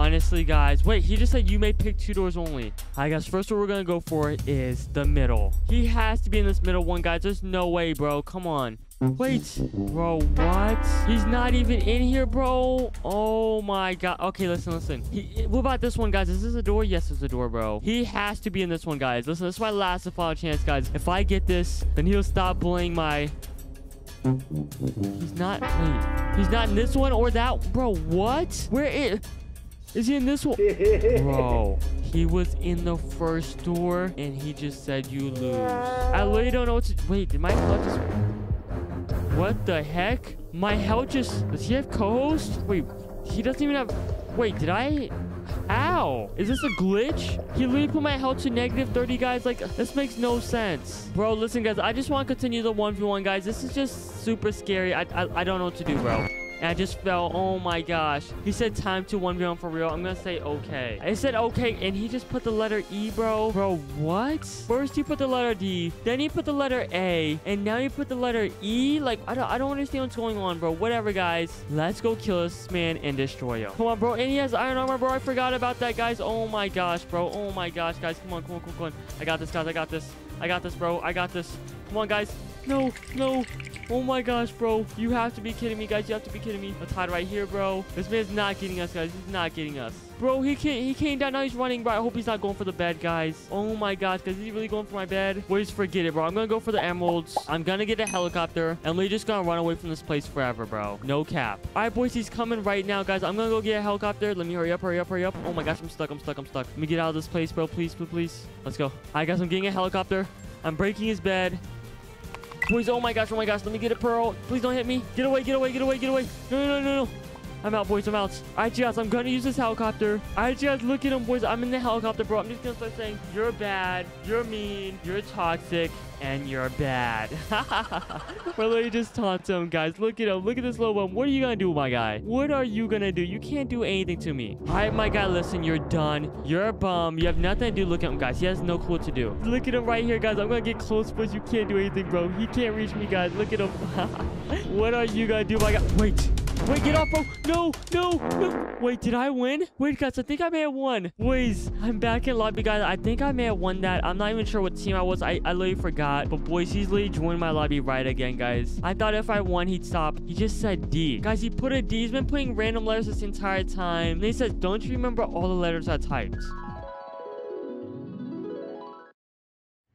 Honestly, guys. Wait, he just said you may pick two doors only. I guess first door we're going to go for is the middle. He has to be in this middle one, guys. There's no way, bro. Come on. Wait, bro, what? He's not even in here, bro. Oh my god. Okay, listen, listen. He, what about this one, guys? Is this a door? Yes, it's a door, bro. He has to be in this one, guys. Listen, this is my last and final chance, guys. If I get this, then he'll stop bullying my... He's not... Wait. He's not in this one or that... Bro, what? Where is... Is he in this one? (laughs) Bro, he was in the first door and he just said you lose. I literally don't know what to... Wait, did my clutch just... What the heck? My health just... Does he have co-host? Wait, he doesn't even have... Wait, did I... How? Is this a glitch? He literally put my health to negative 30, guys. Like, this makes no sense. Bro, listen, guys. I just want to continue the 1v1, guys. This is just super scary. I, I, I don't know what to do, bro. And I just fell. Oh my gosh. He said time to 1v1 for real. I'm gonna say okay. I said okay, and he just put the letter E, bro. Bro, what? First he put the letter D, then he put the letter A, and now he put the letter E? Like, I don't, I don't understand what's going on, bro. Whatever, guys. Let's go kill this man and destroy him. Come on, bro. And he has iron armor, bro. I forgot about that, guys. Oh my gosh, bro. Oh my gosh, guys. Come on, come on, come on, come on. I got this, guys. I got this. I got this, bro. I got this. Come on, guys. No, no. Oh my gosh, bro. You have to be kidding me, guys. You have to be kidding me. Let's right here, bro. This man's not getting us, guys. He's not getting us. Bro, he can't. He came down. Now he's running, bro. I hope he's not going for the bed, guys. Oh my gosh, guys. Is he really going for my bed? Boys, forget it, bro. I'm gonna go for the emeralds. I'm gonna get a helicopter. And we're just gonna run away from this place forever, bro. No cap. All right, boys. He's coming right now, guys. I'm gonna go get a helicopter. Let me hurry up, hurry up, hurry up. Oh my gosh, I'm stuck. I'm stuck. I'm stuck. Let me get out of this place, bro. Please, please, please. Let's go. All right, guys. I'm getting a helicopter. I'm breaking his bed. Boys, oh my gosh, oh my gosh. Let me get a pearl. Please don't hit me. Get away, get away, get away, get away. No, no, no, no. I'm out, boys. I'm out. All right, guys. I'm going to use this helicopter. All right, guys. Look at him, boys. I'm in the helicopter, bro. I'm just going to start saying, you're bad, you're mean, you're toxic, and you're bad. (laughs) We're literally just taunt him, guys. Look at him. Look at this little one. What are you going to do, my guy? What are you going to do? You can't do anything to me. All right, my guy. Listen, you're done. You're a bum. You have nothing to do. Look at him, guys. He has no clue what to do. Look at him right here, guys. I'm going to get close, but you can't do anything, bro. He can't reach me, guys. Look at him. (laughs) what are you going to do, my guy? Wait. Wait, get off, bro. No, no, no. Wait, did I win? Wait, guys, I think I may have won. Boys, I'm back in lobby, guys. I think I may have won that. I'm not even sure what team I was. I, I literally forgot. But boys, he's literally joined my lobby right again, guys. I thought if I won, he'd stop. He just said D. Guys, he put a D. He's been putting random letters this entire time. And he says, don't you remember all the letters I typed?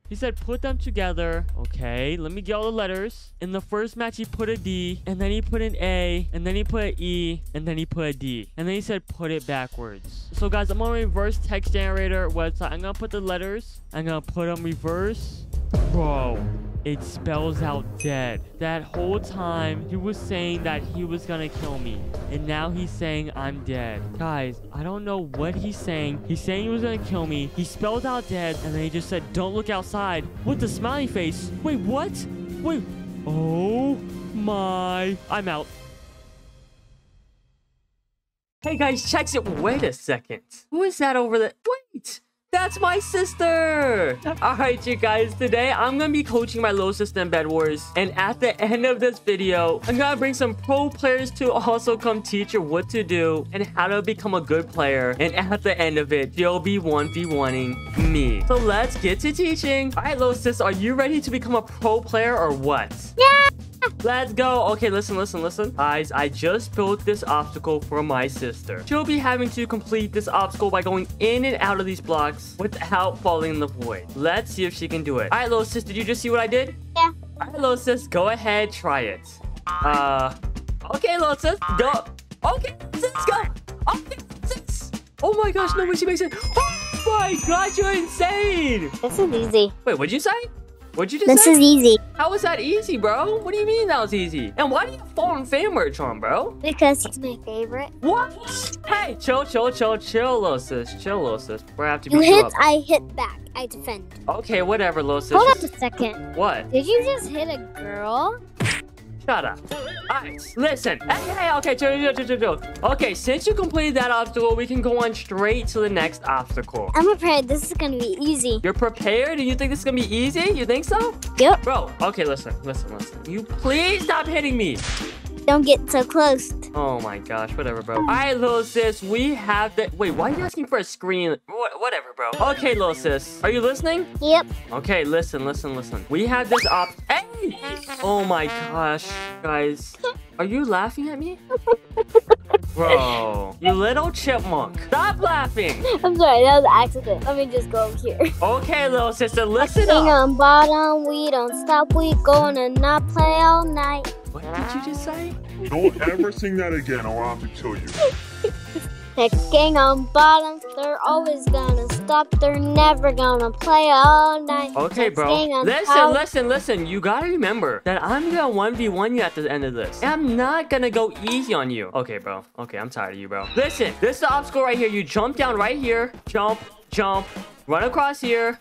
He said put them together. Okay, let me get all the letters. In the first match, he put a D, and then he put an A, and then he put an E, and then he put a D. And then he said put it backwards. So guys, I'm on reverse text generator website. I'm gonna put the letters. I'm gonna put them reverse. Bro, it spells out dead. That whole time, he was saying that he was gonna kill me. And now he's saying I'm dead. Guys, I don't know what he's saying. He's saying he was gonna kill me. He spelled out dead, and then he just said, don't look outside. With the smiley face. Wait, what? Wait. Oh my. I'm out. Hey guys, check it. Wait a second. Who is that over there? Wait. That's my sister! Alright, you guys, today I'm gonna be coaching my little sister in Bed Wars. And at the end of this video, I'm gonna bring some pro players to also come teach her what to do and how to become a good player. And at the end of it, she'll be 1v1ing me. So let's get to teaching. Alright, little sis, are you ready to become a pro player or what? Yeah! Let's go. Okay, listen, listen, listen. Guys, I just built this obstacle for my sister. She'll be having to complete this obstacle by going in and out of these blocks without falling in the void. Let's see if she can do it. All right, little sis, did you just see what I did? Yeah. All right, little sis, go ahead, try it. Uh, okay, little sis, go. Okay, sis, go. Okay, sis. Oh my gosh, no way she makes it. Oh my gosh, you're insane. This is easy. Wait, what'd you say? What'd you just This say? is easy How was that easy, bro? What do you mean that was easy? And why do you have fallen fan merch on, bro? because he's my favorite. What? Hey, chill, chill, chill, chill, little sis. Chill, little sis. We're have to beat you hit, up. I hit back. I defend. Okay, whatever, little sis. Hold up a second. What? Did you just hit a girl? Shut up. Alright, listen. Hey, hey, okay, chill, chill, chill, chill. Okay, since you completed that obstacle, we can go on straight to the next obstacle. I'm afraid this is gonna be easy. You're prepared and you think this is gonna be easy? You think so? Yep. Bro, okay, listen, listen, listen. You please stop hitting me. Don't get so close. Oh my gosh, whatever, bro. Alright, little sis, we have the. Wait, why are you asking for a screen? What, whatever, bro. Okay, little sis, are you listening? Yep. Okay, listen, listen, listen. We have this op. Hey! Oh my gosh, guys. Are you laughing at me? (laughs) Bro, you little chipmunk. Stop laughing. I'm sorry, that was an accident. Let me just go here. Okay, little sister, listen King up. on bottom, we don't stop, we gonna not play all night. What did you just say? Don't ever sing that again or I'll have to kill you. (laughs) The gang on bottom, they're always gonna stop, they're never gonna play all night. Okay, The bro. Listen, top- listen, listen. You gotta remember that I'm gonna 1v1 you at the end of this. And I'm not gonna go easy on you. Okay, bro. Okay, I'm tired of you, bro. Listen, this is the obstacle right here. You jump down right here. Jump, jump, run across here.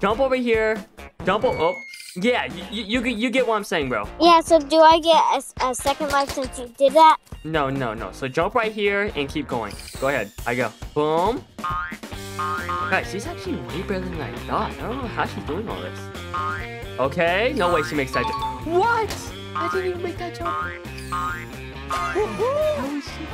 Jump over here. Jump, o- oh. Yeah, you, you, you, get- what I'm saying, bro. Yeah, so do I get a, a second life since you did that? No, no, no. So jump right here and keep going. Go ahead. I go. Boom. Guys, she's actually way better than I thought. I don't know how she's doing all this. Okay. No way she makes that jump. What? I didn't even make that jump.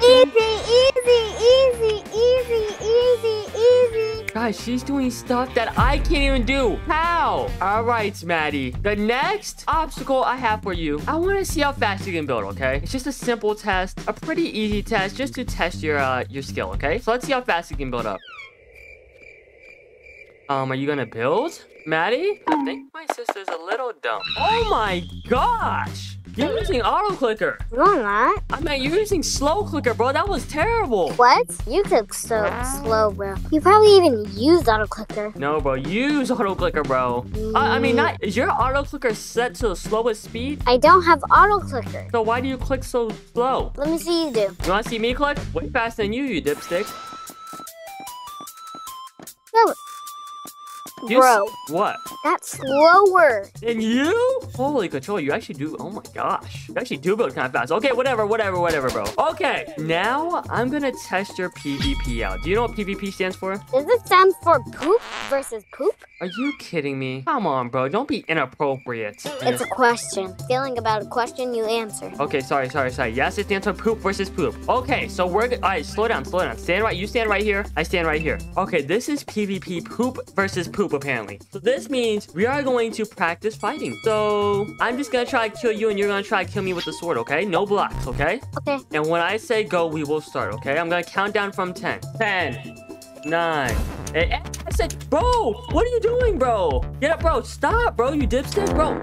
Easy, easy, easy, easy, easy, easy. Guys, she's doing stuff that I can't even do. How? All right, Maddie. The next obstacle I have for you, I want to see how fast you can build. Okay? It's just a simple test, a pretty easy test, just to test your uh, your skill. Okay? So let's see how fast you can build up. Um, are you gonna build, Maddie? I think my sister's a little dumb. Oh my gosh! You're using auto clicker. No, I'm not. I mean, you're using slow clicker, bro. That was terrible. What? You click so slow, bro. You probably even used auto clicker. No, bro. Use auto clicker, bro. I, I mean, not is your auto clicker set to the slowest speed? I don't have auto clicker. So why do you click so slow? Let me see you do. You want to see me click? Way faster than you, you dipstick. No. Bro, what? that's slower. And you? Holy control, you actually do. Oh my gosh. You actually do build kind of fast. Okay, whatever, whatever, whatever, bro. Okay, now I'm gonna test your PvP out. Do you know what PvP stands for? Does it stand for poop versus poop? Are you kidding me? Come on, bro. Don't be inappropriate. It's a question. Feeling about a question, you answer. Okay, sorry, sorry, sorry. Yes, it stands for poop versus poop. Okay, so we're all right. Slow down, slow down. Stand right. You stand right here. I stand right here. Okay, this is PvP poop versus poop apparently. So this means we are going to practice fighting. So I'm just gonna try to kill you, and you're gonna try to kill me with the sword. Okay? No blocks. Okay? Okay. And when I say go, we will start. Okay? I'm gonna count down from 10. 10. 9. eight- I said, bro, what are you doing, bro? Get up, bro. Stop, bro. You dipstick, bro.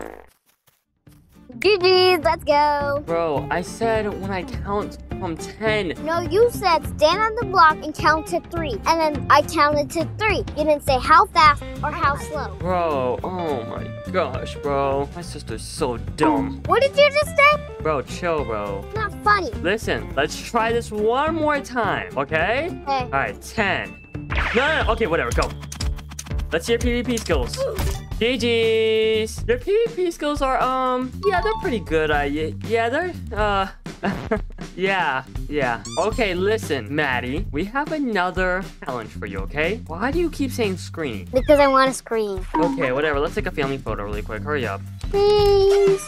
GG's, let's go. Bro, I said when I count from 10. No, you said stand on the block and count to three. And then I counted to three. You didn't say how fast or how slow. Bro, oh my gosh, bro. My sister's so dumb. Oh, what did you just say? Bro, chill, bro. Not funny. Listen, let's try this one more time, okay? Okay. Alright, 10. No, no, no, okay, whatever, go. Let's see your PvP skills. GG's. Your PvP skills are, um, yeah, they're pretty good. I, yeah, they're, uh, (laughs) yeah, yeah. Okay, listen, Maddie, we have another challenge for you, okay? Why do you keep saying screen? Because I want to scream. Okay, whatever. Let's take a family photo really quick. Hurry up. Please.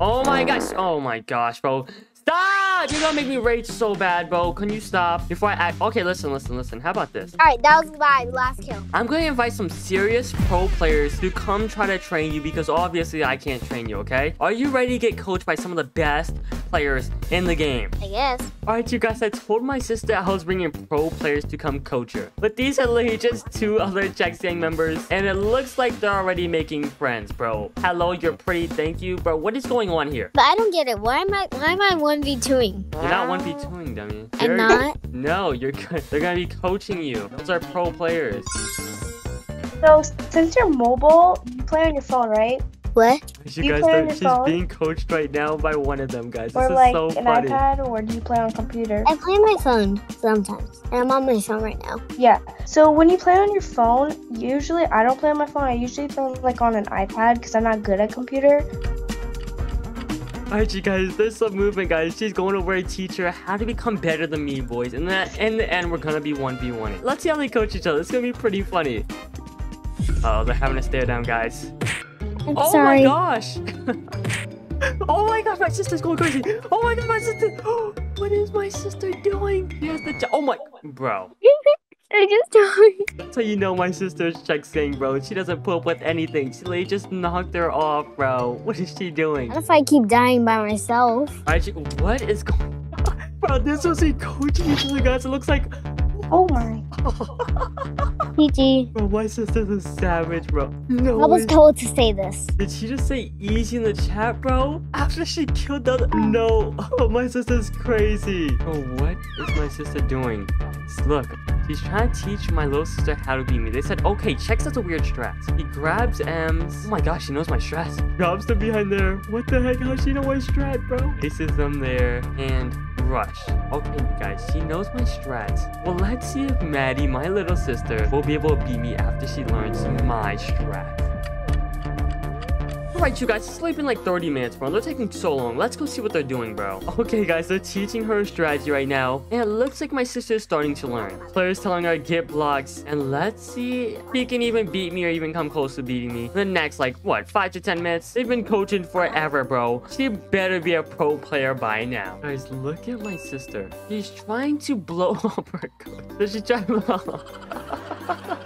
Oh my gosh. Oh my gosh, bro. Stop! You're gonna make me rage so bad, bro. Can you stop before I act? Okay, listen, listen, listen. How about this? All right, that was my last kill. I'm gonna invite some serious pro players to come try to train you because obviously I can't train you, okay? Are you ready to get coached by some of the best players in the game? I guess. Alright, you guys, I told my sister I was bringing pro players to come coach her. But these are literally just two (laughs) other Chex Gang members, and it looks like they're already making friends, bro. Hello, you're pretty, thank you. Bro, what is going on here? But I don't get it. Why am I? Why am I one v twoing? You're not 1v2ing, dummy. I'm They're- not. No, you're (laughs) good. They're gonna be coaching you. Those are pro players. So So since you're mobile, you play on your phone, right? What? You you guys play on don't, your she's phone? being coached right now by one of them guys. This Or is like so an funny. iPad, or do you play on computer? I play my phone sometimes. And I'm on my phone right now. Yeah. So when you play on your phone, usually I don't play on my phone. I usually play like on an iPad because I'm not good at computer. Alright, you guys, there's some movement, guys. She's going over a teacher how to become better than me, boys. And then in the end, we're gonna be 1v1. Let's see how they coach each other. It's gonna be pretty funny. Oh, they're having a stare down, guys. I'm Oh sorry. (laughs) Oh my gosh! oh my god, my sister's going crazy! Oh my god, my sister! (gasps) what is my sister doing? She has the Oh my, bro. I just died. That's how you know my sister's check saying, bro. She doesn't put up with anything. She literally just knocked her off, bro. (laughs) What is she doing? What if I keep dying by myself? Alright, she- what is going? (laughs) on? Bro, this was a coaching each other, guys. It looks like Oh my. (laughs) PG. Bro, my sister's a savage, bro. No. I was way. told to say this. Did she just say easy in the chat, bro? After she killed the other- No. Oh, my sister's crazy. Oh, what is my sister doing? Look, she's trying to teach my little sister how to be me. They said, okay, checks out the weird strats. He grabs M's. Oh my gosh, she knows my strats. Grabs them behind there. What the heck? How she know my strat, bro? Places them there and rush. Okay, you guys, she knows my strats. Well, let's see if Maddie, my little sister, will be able to beat me after she learns my strat. Alright, you guys, it's only been like 30 minutes, bro. They're taking so long. Let's go see what they're doing, bro. (laughs) Okay, guys, they're teaching her a strategy right now. And it looks like my sister is starting to learn. Player's telling her get blocks. And let's see if he can even beat me or even come close to beating me. The next, like, what, 5 to 10 minutes? They've been coaching forever, bro. She better be a pro player by now. Guys, look at my sister. She's trying to blow (laughs) up her coach. So she's trying to blow (laughs)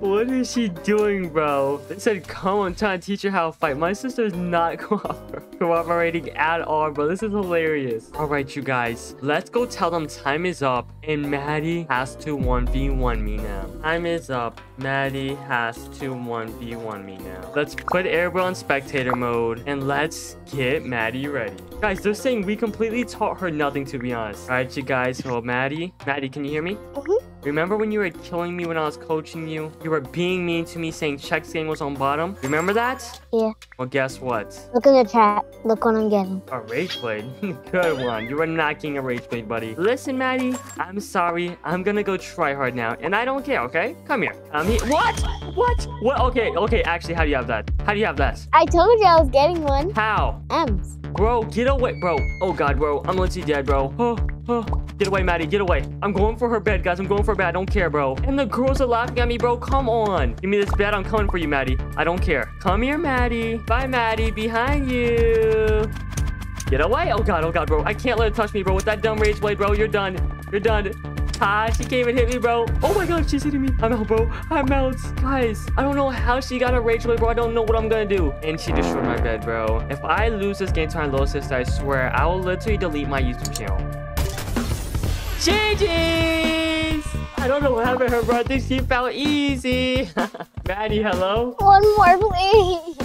What is she doing, bro? They said, come on, trying to teach her how to fight. My sister's not (laughs) cooperating at all, bro. This is hilarious. All right, you guys. Let's go tell them time is up. And Maddie has to 1v1 me now. Time is up. Maddie has to 1v1 me now. Let's put Airbro on spectator mode. And let's get Maddie ready. Guys, they're saying we completely taught her nothing, to be honest. All right, you guys. So, Maddie. Maddie, can you hear me? Mm-hmm. Remember when you were killing me when I was coaching you? You were being mean to me saying Check's game was on bottom? Remember that? Yeah. Well, guess what? Look in the chat. Look what I'm getting. A Rage Blade. (laughs) Good one. You were not getting a Rage Blade, buddy. Listen, Maddie. I'm sorry. I'm gonna go try hard now. And I don't care, okay? Come here. Come here. What? What? What? Okay, okay. Actually, how do you have that? How do you have that? I told you I was getting one. How? M's. Bro, get away, bro. Oh god, bro. I'm literally dead, bro. Oh, oh. Get away, Maddie. Get away. I'm going for her bed, guys. I'm going for her bed. I don't care, bro. And the girls are laughing at me, bro. Come on. Give me this bed. I'm coming for you, Maddie. I don't care. Come here, Maddie. Bye, Maddie. Behind you. Get away. Oh god, oh god, bro. I can't let it touch me, bro. With that dumb rage blade, bro. You're done. You're done. Ah, she can't even hit me, bro. Oh my god, she's hitting me. I'm out, bro. I'm out. Guys, I don't know how she got a rage blade, bro. I don't know what I'm gonna do. And she destroyed my bed, bro. If I lose this game to my little sister, I swear, I will literally delete my YouTube channel. GG's! I don't know what happened to her, bro. I think she fell easy. (laughs) Maddie, hello? One more, please.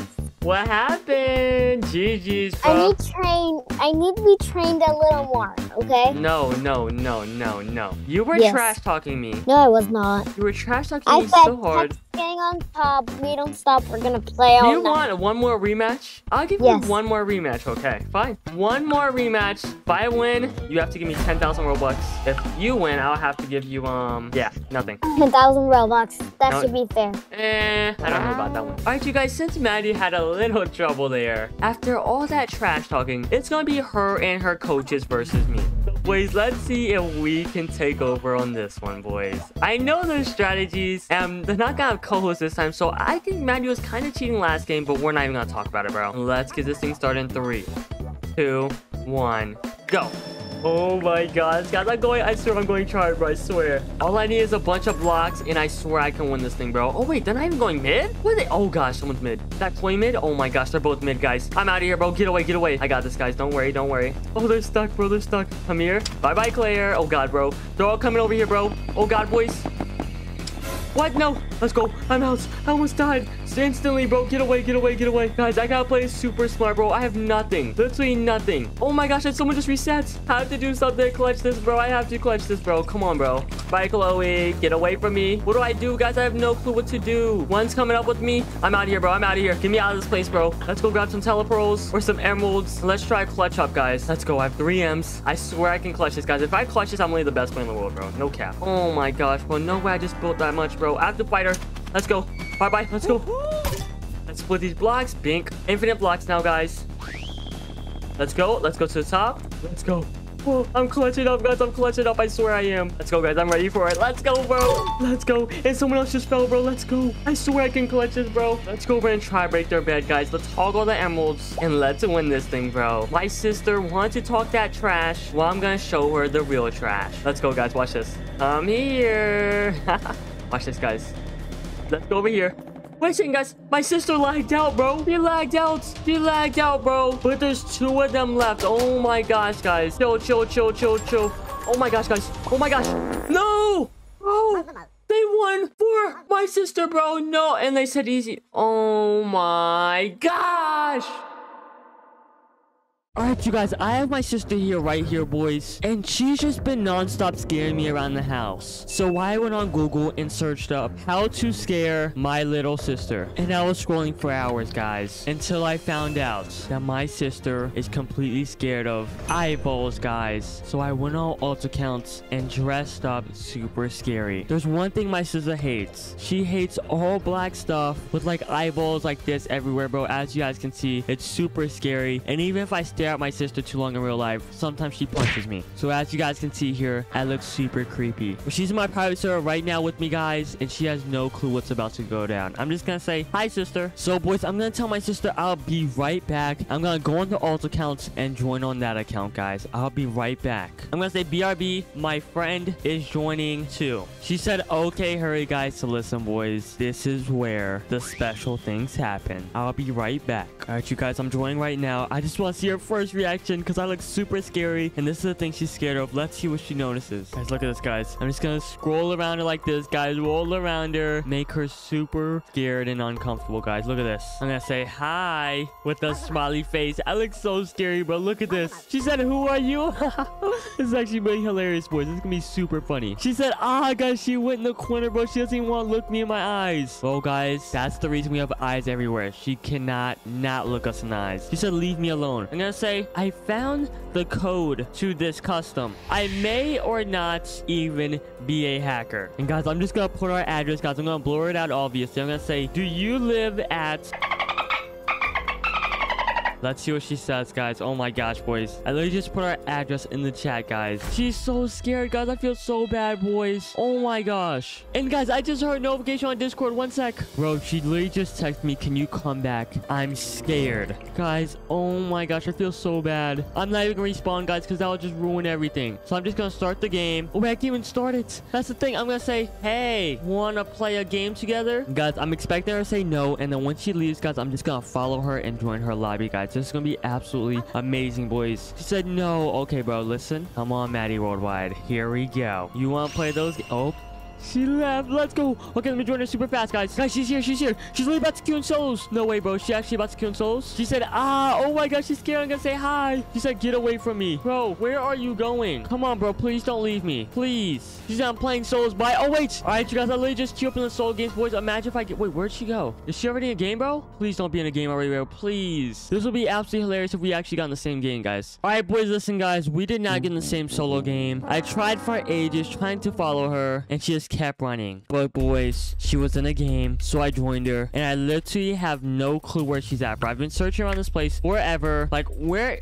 What happened? GG's, I need train. I need to be trained a little more. Okay. No, no, no, no, no. You were Yes. trash talking me. No, I was not. You were trash talking I me so hard. "Text getting on top. We don't stop. We're gonna play Do all you night. want one more rematch? I'll give Yes. you one more rematch, okay? Fine. One more rematch. If I win, you have to give me 10,000 Robux. If you win, I'll have to give you, um, yeah, nothing. (laughs) Ten thousand Robux. That No. should be fair. Eh, I don't know about that one. Alright, you guys, since Maddie had a little trouble there, after all that trash talking, it's gonna be her and her coaches versus me. Boys, let's see if we can take over on this one, boys. I know there's strategies, and they're not gonna have co-hosts this time, so I think Maddie was kind of cheating last game, but we're not even gonna talk about it, bro. Let's get this thing started in three, two, one, go. Oh my god, guys, I'm going, I swear I'm going try, bro, I swear. All I need is a bunch of blocks, and I swear I can win this thing, bro. Oh wait, they're not even going mid? What are they? Oh gosh, someone's mid. That Chloe mid? Oh my gosh, they're both mid, guys. I'm out of here, bro. Get away, get away. I got this, guys. Don't worry, don't worry. Oh, they're stuck, bro, they're stuck. Come here. Bye-bye, Claire. Oh god, bro. They're all coming over here, bro. Oh god, boys. What? No. Let's go. I'm out. I almost died. Instantly, bro. Get away, get away, get away. Guys, I gotta play super smart, bro. I have nothing. Literally nothing. Oh my gosh, did someone just reset? I have to do something clutch this, bro. I have to clutch this, bro. Come on, bro. Bye, Chloe. Get away from me. What do I do, guys? I have no clue what to do. One's coming up with me. I'm out of here, bro. I'm out of here. Get me out of this place, bro. Let's go grab some telepearls or some emeralds. Let's try clutch up, guys. Let's go. I have three M's. I swear I can clutch this, guys. If I clutch this, I'm only the best player in the world, bro. No cap. Oh my gosh, bro. No way I just built that much, bro. I have to fight. Let's go. Bye-bye. Let's go. Let's split these blocks. Bink. Infinite blocks now, guys. Let's go. Let's go to the top. Let's go. Oh, I'm clutching up, guys. I'm clutching up. I swear I am. Let's go, guys. I'm ready for it. Let's go, bro. Let's go. And someone else just fell, bro. Let's go. I swear I can clutch this, bro. Let's go over and try break their bed, guys. Let's toggle the emeralds and let's win this thing, bro. My sister wants to talk that trash. Well, I'm gonna show her the real trash. Let's go, guys. Watch this. I'm here. (laughs) Watch this, guys. Let's go over here. Wait a second, guys. My sister lagged out, bro. She lagged out. She lagged out, bro. But there's two of them left. Oh my gosh, guys. Chill, chill, chill, chill, chill. Oh my gosh, guys. Oh my gosh. No. Oh. They won for my sister, bro. No. And they said easy. Oh my gosh. Alright, you guys, I have my sister here right here, boys. And she's just been non-stop scaring me around the house. So I went on Google and searched up how to scare my little sister. And I was scrolling for hours, guys. Until I found out that my sister is completely scared of eyeballs, guys. So I went on alt accounts and dressed up super scary. There's one thing my sister hates. She hates all black stuff with like eyeballs like this everywhere, bro. As you guys can see, it's super scary. And even if I stare at my sister too long in real life, sometimes she punches me. So as you guys can see here, I look super creepy. But she's in my private server right now with me, guys, and she has no clue what's about to go down. I'm just gonna say, hi, sister. So, boys, I'm gonna tell my sister I'll be right back. I'm gonna go on the alt account and join on that account, guys. I'll be right back. I'm gonna say, BRB, my friend is joining too. She said, okay, hurry, guys. So listen, boys, this is where the special things happen. I'll be right back. All right, you guys, I'm joining right now. I just want to see her first reaction because I look super scary. And this is the thing she's scared of. Let's see what she notices. Guys, look at this, guys. I'm just going to scroll around her like this, guys. Roll around her. Make her super scared and uncomfortable, guys. Look at this. I'm going to say hi with a smiley face. I look so scary, but Look at this. She said, who are you? (laughs) this is actually really hilarious, boys. This is going to be super funny. She said, ah, guys, she went in the corner, bro. She doesn't even want to look me in my eyes. Well, guys, that's the reason we have eyes everywhere. She cannot not look us in the eyes. She said, leave me alone. I'm going to say, I found the code to this custom. I may or not even be a hacker. And guys, I'm just going to put our address, guys. I'm going to blur it out, obviously. I'm going to say, do you live at... Let's see what she says, guys. Oh my gosh, boys. I literally just put our address in the chat, guys. She's so scared, guys. I feel so bad, boys. Oh my gosh. And guys, I just heard notification on Discord. One sec. Bro, she literally just texted me, can you come back? I'm scared. Guys, oh my gosh. I feel so bad. I'm not even gonna respawn, guys, because that will just ruin everything. So I'm just gonna start the game. Oh, wait, I can't even start it. That's the thing. I'm gonna say, hey, wanna play a game together? Guys, I'm expecting her to say no. And then when she leaves, guys, I'm just gonna follow her and join her lobby, guys. This is gonna be absolutely amazing, boys. She said no. Okay, bro, listen. Come on, Maddie Worldwide. Here we go. You wanna play those? Oh, she left. Let's go. Okay, let me join her super fast, guys. Guys, she's here. She's here. She's really about to kill in souls. No way, bro. She actually about to kill in souls. She said, ah, oh my gosh, she's scared. I'm gonna say hi. She said, get away from me. Bro, where are you going? Come on, bro. Please don't leave me. Please. She's not playing souls. Bye. Oh, wait. All right, you guys. I literally just queue up in the soul games, boys. Imagine if I get... Wait, where'd she go? Is she already in a game, bro? Please don't be in a game already, bro. Please. This will be absolutely hilarious if we actually got in the same game, guys. All right, boys, listen, guys. We did not get in the same solo game. I tried for ages trying to follow her, and she just kept running. But boys, she was in a game, so I joined her, and I literally have no clue where she's at, bro. I've been searching around this place forever. Like, where...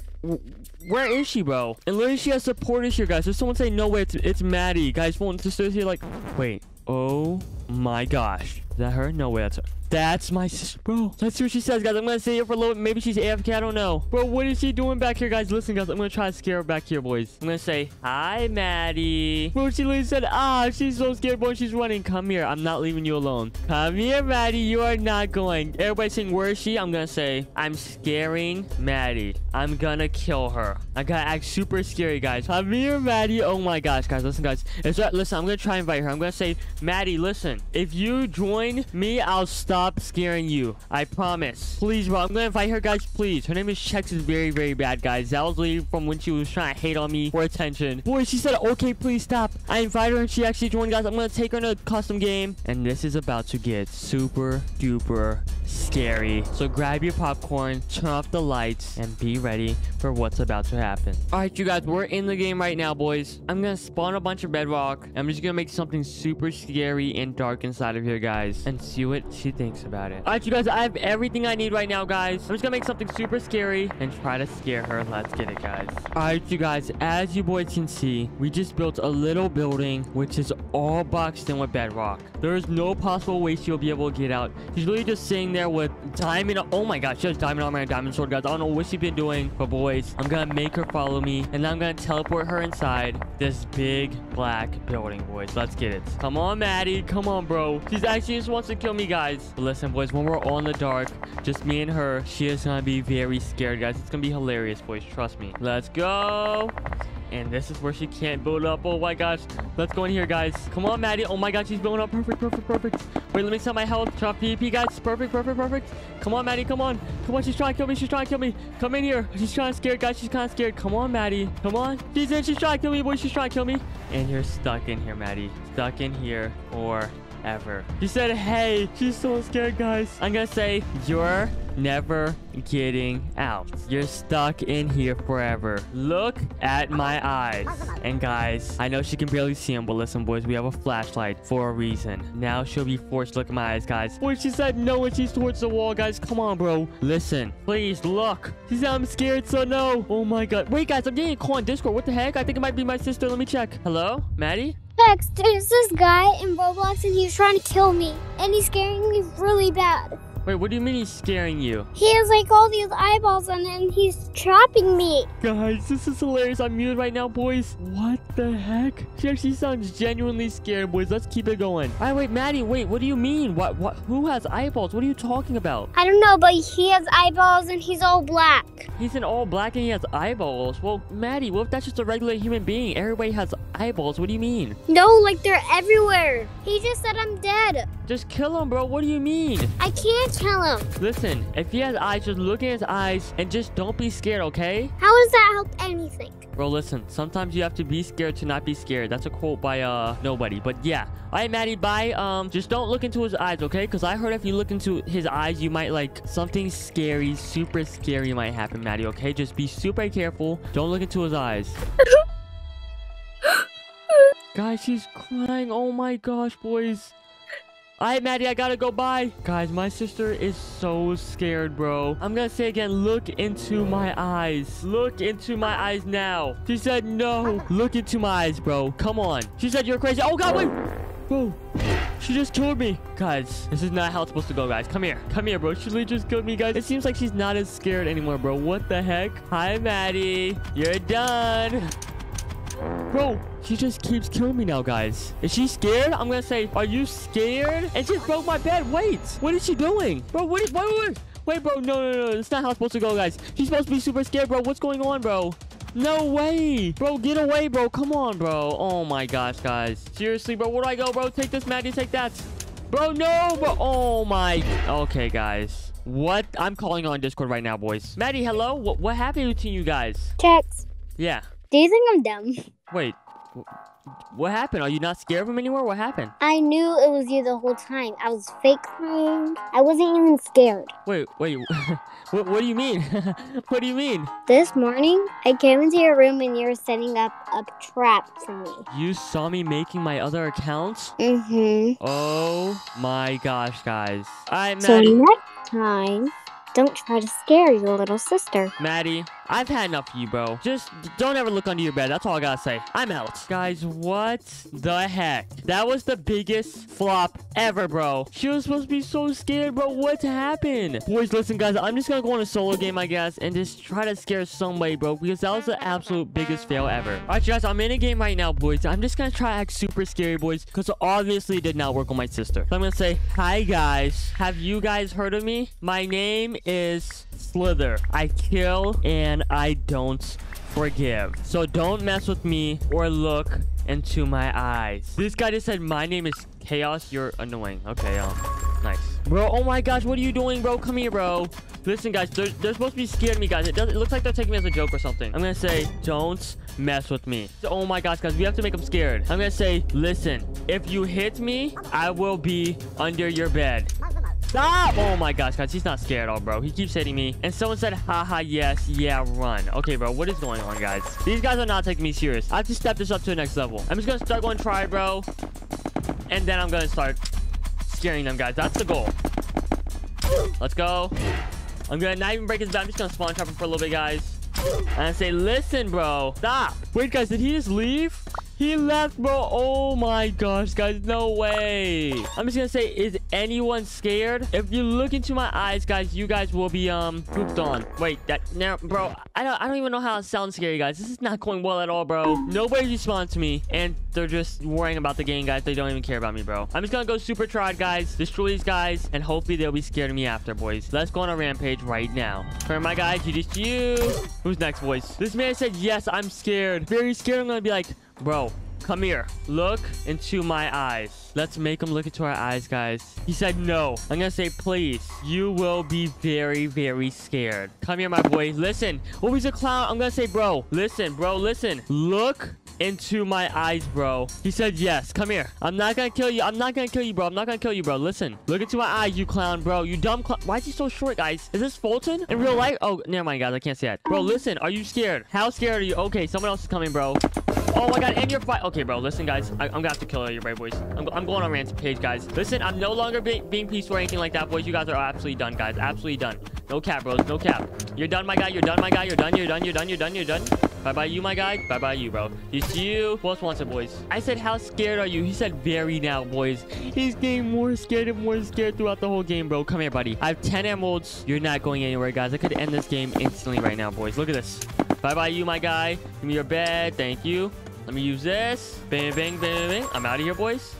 Where is she, bro? And literally, she has supporters here, guys. There's someone say, no way, it's, it's Maddie. Guys, phone sisters here, like, wait. Oh my gosh. Is that her? No way, that's her. That's my sister, bro. Let's see what she says, guys. I'm gonna stay here for a little bit. Maybe she's AFK. I don't know. Bro, what is she doing back here, guys? Listen, guys. I'm gonna try to scare her back here, boys. I'm gonna say, hi, Maddie. Bro, she literally said, ah, she's so scared, bro. She's running. Come here. I'm not leaving you alone. Come here, Maddie. You are not going. Everybody saying, where is she? I'm gonna say, I'm scaring Maddie. I'm gonna kill her. I gotta act super scary, guys. Come here, Maddie. Oh my gosh, guys. Listen, guys. It's right. Listen, I'm gonna try and invite her. I'm gonna say, Maddie, listen. If you join me, I'll stop stop scaring you. I promise. Please, bro. I'm gonna invite her, guys. Please. Her name is Chex is very, very bad, guys. That was literally from when she was trying to hate on me for attention. Boy, she said, okay, please stop. I invited her and she actually joined, guys. I'm gonna take her in a custom game. And this is about to get super duper scary. So grab your popcorn, turn off the lights, and be ready for what's about to happen. All right, you guys, we're in the game right now, boys. I'm gonna spawn a bunch of bedrock. I'm just gonna make something super scary and dark inside of here, guys, and see what she thinks about it. All right, you guys, I have everything I need right now, guys. I'm just gonna make something super scary and try to scare her. Let's get it, guys. All right, you guys, as you boys can see, we just built a little building, which is all boxed in with bedrock. There is no possible way she'll be able to get out. She's literally just sitting there with diamond. Oh my gosh, she has diamond armor and diamond sword, guys. I don't know what she's been doing, but boys, I'm gonna make her follow me, and I'm gonna teleport her inside this big black building, boys. Let's get it. Come on, Maddie. Come on, bro. She's actually just wants to kill me, guys. But listen, boys, when we're all in the dark, just me and her, she is gonna be very scared, guys. It's gonna be hilarious, boys. Trust me. Let's go. And this is where she can't build up. Oh my gosh. Let's go in here, guys. Come on, Maddie. Oh my god, she's building up. Perfect, perfect, perfect. Wait, let me set my health. Off PvP, guys. Perfect, perfect, perfect. Come on, Maddie. Come on. Come on. She's trying to kill me. She's trying to kill me. Come in here. She's trying to scare, guys. She's kind of scared. Come on, Maddie. Come on. She's in. She's trying to kill me, boy. She's trying to kill me. And you're stuck in here, Maddie. Stuck in here for ever. She said, hey. She's so scared, guys. I'm gonna say, you're never getting out. You're stuck in here forever. Look at my eyes. And guys, I know she can barely see him, but listen, boys, we have a flashlight for a reason. Now she'll be forced to look at my eyes, guys. Boy, she said no and she's towards the wall, guys. Come on, bro. Listen, please, look. She said I'm scared, so no. Oh my god. Wait, guys, I'm getting a call on Discord. What the heck? I think it might be my sister. Let me check. Hello? Maddie? Chex, there's this guy in Roblox and he's trying to kill me. And he's scaring me really bad. Wait, what do you mean he's scaring you? He has like all these eyeballs on him and he's trapping me. Guys, this is hilarious. I'm muted right now, boys. What the heck? She actually sounds genuinely scared, boys. Let's keep it going. All right, wait, Maddie, wait, what do you mean? What, what, who has eyeballs? What are you talking about? I don't know, but he has eyeballs and he's all black. He's in all black and he has eyeballs. Well, Maddie, what if that's just a regular human being? Everybody has eyeballs. What do you mean? No, like they're everywhere. He just said I'm dead. Just kill him, bro. What do you mean? I can't kill him. Listen, if he has eyes, just look in his eyes and just don't be scared, okay? How does that help anything? Bro, listen, sometimes you have to be scared to not be scared. That's a quote by, uh, nobody. But yeah. All right, Maddie, bye. Um, just don't look into his eyes, okay? Because I heard if you look into his eyes, you might, like, something scary, super scary might happen, Maddie, okay? Just be super careful. Don't look into his eyes. (laughs) Guys, she's crying. Oh my gosh, boys. Alright, Maddie, I gotta go. Bye. Guys, my sister is so scared, bro. I'm gonna say again, look into my eyes. Look into my eyes now. She said no. Look into my eyes, bro. Come on. She said you're crazy. Oh, God, wait. Bro, she just killed me. Guys, this is not how it's supposed to go, guys. Come here. Come here, bro. She literally just killed me, guys. It seems like she's not as scared anymore, bro. What the heck? Hi, Maddie. You're done. Bro, she just keeps killing me now, guys. Is she scared? I'm gonna say, are you scared? And she broke my bed. Wait, what is she doing? Bro, what is, wait, wait, wait. Wait, bro, no, no, no. It's not how it's supposed to go, guys. She's supposed to be super scared, bro. What's going on, bro? No way. Bro, get away, bro. Come on, bro. Oh, my gosh, guys. Seriously, bro. Where do I go, bro? Take this, Maddie. Take that. Bro, no, bro. Oh, my. Okay, guys. What? I'm calling on Discord right now, boys. Maddie, hello? What, what happened to you guys? Chex, Yeah. Do you think I'm dumb? Wait. What happened? Are you not scared of him anymore? What happened? I knew it was you the whole time. I was fake crying. I wasn't even scared. Wait, wait. (laughs) what, what do you mean? (laughs) what do you mean? This morning, I came into your room and you were setting up a trap for me. You saw me making my other accounts? Mm-hmm. Oh my gosh, guys. Alright, man. So next time, don't try to scare your little sister. Maddie, I've had enough of you, bro. Just don't ever look under your bed. That's all I gotta say. I'm out. Guys, what the heck? That was the biggest flop ever, bro. She was supposed to be so scared, bro. What happened? Boys, listen, guys. I'm just gonna go on a solo game, I guess, and just try to scare somebody, bro, because that was the absolute biggest fail ever. All right, guys, I'm in a game right now, boys. I'm just gonna try to act super scary, boys, because obviously it did not work on my sister. So I'm gonna say, hi, guys. Have you guys heard of me? My name is Slither. I kill and I don't forgive. So don't mess with me or look into my eyes. This guy just said, my name is Chaos. You're annoying. Okay, um, nice. Bro, oh my gosh, what are you doing, bro? Come here, bro. Listen, guys, they're, they're supposed to be scared of me, guys. It, does, it looks like they're taking me as a joke or something. I'm gonna say, don't mess with me. Oh my gosh, guys, we have to make them scared. I'm gonna say, listen, if you hit me, I will be under your bed. Stop! Oh my gosh, guys, he's not scared at all, bro. He keeps hitting me. And someone said, haha, yes, yeah, run. Okay, bro, what is going on, guys? These guys are not taking me serious. I have to step this up to the next level. I'm just gonna start going try, bro. And then I'm gonna start scaring them, guys. That's the goal. Let's go. I'm gonna not even break his back. I'm just gonna spawn trap him for a little bit, guys. And I say, listen, bro. Stop. Wait, guys, did he just leave? He left, bro. Oh my gosh, guys. No way. I'm just gonna say, is anyone scared? If you look into my eyes, guys, you guys will be um pooped on. Wait, that now, bro. I don't I don't even know how it sounds scary, guys. This is not going well at all, bro. Nobody responds to me, and they're just worrying about the game, guys. They don't even care about me, bro. I'm just gonna go super tried, guys. Destroy these guys, and hopefully they'll be scared of me after, boys. Let's go on a rampage right now. For my guys, you just you. Who's next, boys? This man said, yes, I'm scared. Very scared. I'm gonna be like, Bro, come here. Look into my eyes. Let's make him look into our eyes, guys. He said no. I'm gonna say, please. You will be very, very scared. Come here, my boy. Listen. Oh, he's a clown. I'm gonna say, bro. Listen, bro. Listen. Look into my eyes, bro. He said yes. Come here. I'm not gonna kill you. I'm not gonna kill you, bro. I'm not gonna kill you, bro. Listen. Look into my eyes, you clown, bro. You dumb clown. Why is he so short, guys? Is this Fulton in real life? Oh, never mind, guys. I can't see that. Bro, listen. Are you scared? How scared are you? Okay, someone else is coming, bro. Oh my god, and you're fight. Okay, bro. Listen, guys. I am gonna have to kill all your brave boys. I'm, I'm going on rampage, guys. Listen, I'm no longer be being peaceful or anything like that, boys. You guys are absolutely done, guys. Absolutely done. No cap, bros. No cap. You're done, my guy. You're done, my guy. You're done. You're done. You're done. You're done. You're done. Bye-bye, you, my guy. Bye-bye, you, bro. It's you. Who else wants it, boys? I said, how scared are you? He said, very now, boys. He's getting more scared and more scared throughout the whole game, bro. Come here, buddy. I have 10 emeralds. You're not going anywhere, guys. I could end this game instantly right now, boys. Look at this. Bye-bye, you, my guy. Give me your bed. Thank you. Let me use this. Bang, bang, bang, bang. I'm out of here, boys.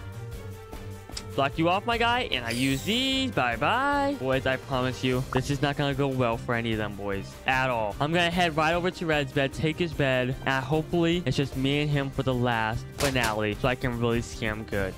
Block you off, my guy. And I use these. Bye-bye. Boys, I promise you, this is not going to go well for any of them, boys. At all. I'm going to head right over to Red's bed, take his bed, and hopefully it's just me and him for the last finale so I can really scare him good.